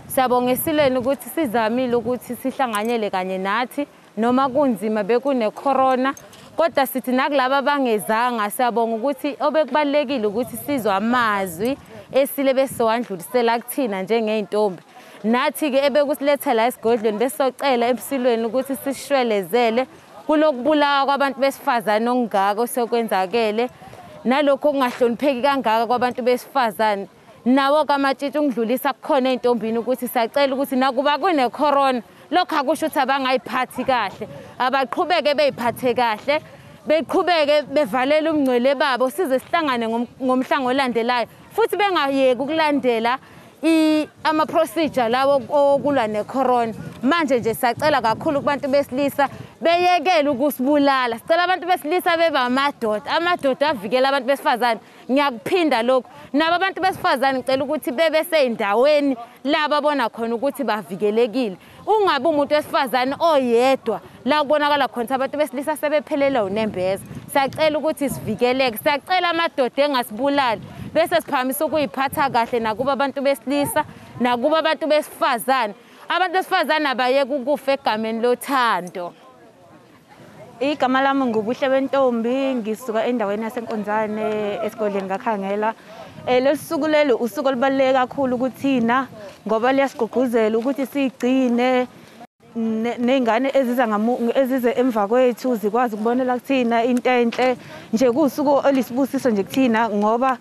Speaker 8: siyabonga esileni ukuthi sizamile ukuthi sihlanganyele kanye nathi noma kunzima bekune corona kodwa sithi nakulabo abangezanga siyabonga ukuthi obekubalekile ukuthi sizwe amazwi esile besowandlulisela kuthina njengeyintombi nathi ke ebekusiletha la esigodlweni besocela emsilweni ukuthi sishwelezele kulokubulawa kwabantu besifazane okungaka osokwenzakele nalokho okungahlonipheki kangaka kwabantu besifazane. Nawo kamatshitshi ukudlulisa kukhona ey'ntombini ukuthi siyacela ukuthi nakuba kune-corona lokho akusho ukuthi abangayiphathi kahle. Abaqhubeke bey'phathe kahle beqhubeke bevalela umngcwele babo size sihlangane ngom- ngomhlanga olandelayo futhi bengayeki ukulandela i- ama-procedure lawo okulwa ne-corona manje nje siyacela kakhulu kubantu besilisa beyekele ukusibulala. Sicela abantu besilisa bebe amadoda. Amadoda avikela abantu besifazane. Ngiyakuphinda lokhu. Nabo abantu besifazane ngicela ukuthi bebe sey'ndaweni la babona khona ukuthi bavikelekile. Ungabi umuntu wesifazane oyedwa la kubonakala khona ukuthi abantu besilisa sebephelele unembeza. Siyacela ukuthi sivikeleke. Siyacela amadoda engasibulali. Bese siphakamisa ukuy'phatha kahle nakuba abantu besilisa nakuba abantu besifazane. Abantu besifazane abayeke ukufa egameni lothando. Igama lami ngubuhle bentombi ngisuka endaweni yasenkonzane esigodleni kakhangela. Um lolu suku lelo usuku olubaluleke kakhulu kuthina ngoba liyasigqugquzela ukuthi siyigcine ne- ney'ngane eziza ezize emva kwethu zikwazi ukubonela kuthina into enhle. Nje kuwusuku olisibusiso nje kuthina ngoba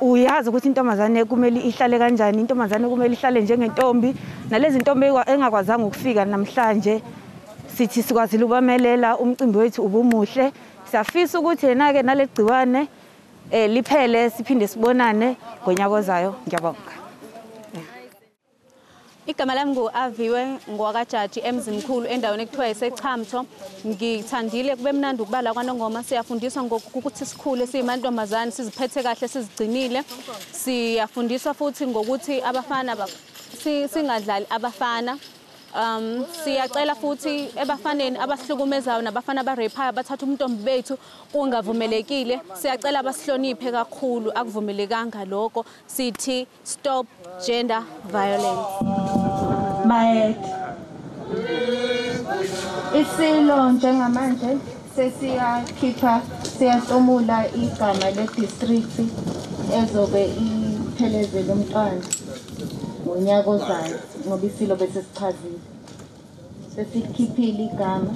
Speaker 8: uyazi ukuthi intombazane kumele ihlale kanjani intombazane kumele ihlale njengentombi. Nalezi ntombi engwa- engakwazanga ukufika namhlanje sithi sikwazile ubamelela umcimbi wethu ubumuhle. Siyafisa ukuthi yena-ke nale gciwane um liphele siphinde sibonane ngonyaka ozayo. Ngiyabonga.
Speaker 2: Igama lami ngu-Aviwe ngwakajaji emzimkhulu endaweni ekuthiwa isechamtho. Ngithandile kube mnandi ukubala kwanongoma siyafundiswa ngokuthi sikhule siyimantombazane siziphethe kahle sizigcinile. Siyafundiswa futhi ngokuthi abafana ba- si- singadlali abafana. Um siyacela futhi ebafaneni abasihlukumezayo nabafana abarephayo bathatha ubuntombi bethu kungavumelekile. Siyacela basihloniphe kakhulu akuvumelekanga lokho. Sithi stop gender violence.
Speaker 9: Mayek. Isilo njengamanje sesiyakhipha siyahlomula igama le-district ezobe iphelezela umntwana. Ngonyaka ozayo ngoba isilo bese sichazile. Sesikhiphile igama.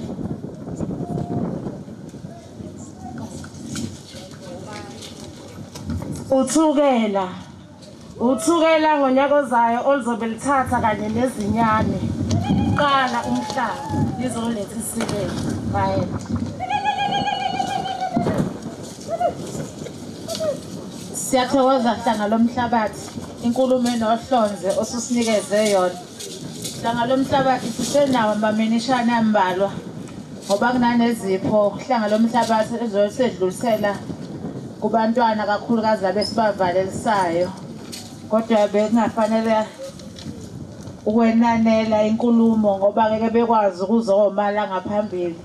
Speaker 9: Uthukela uthukela ngonyaka ozayo oluzobe lithatha kanye nezinyane. Qala umhlaba lizoletha isikelo bye
Speaker 1: Siyathokoza hlanga lomhlabathi inkulumo enohlonze osusinikeze yona. Hlanga lomhlabathi sisenawo amamenishana ambalwa ngoba kunanezipho hlanga lomhlabathi ezosedlulisela kubantwana kakhulukazi labe sibavalelisayo. Kodwa bekungafanele ukwenanela inkulumo ngoba ngeke bekwazi ukuzomala ngaphambili.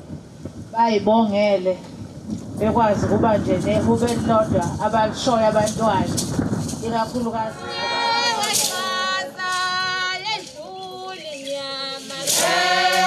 Speaker 1: Bayibongele bekwazi ukuba nje ne ube lodwa abalishoyo abantwana ikakhulukazi
Speaker 2: Yeah.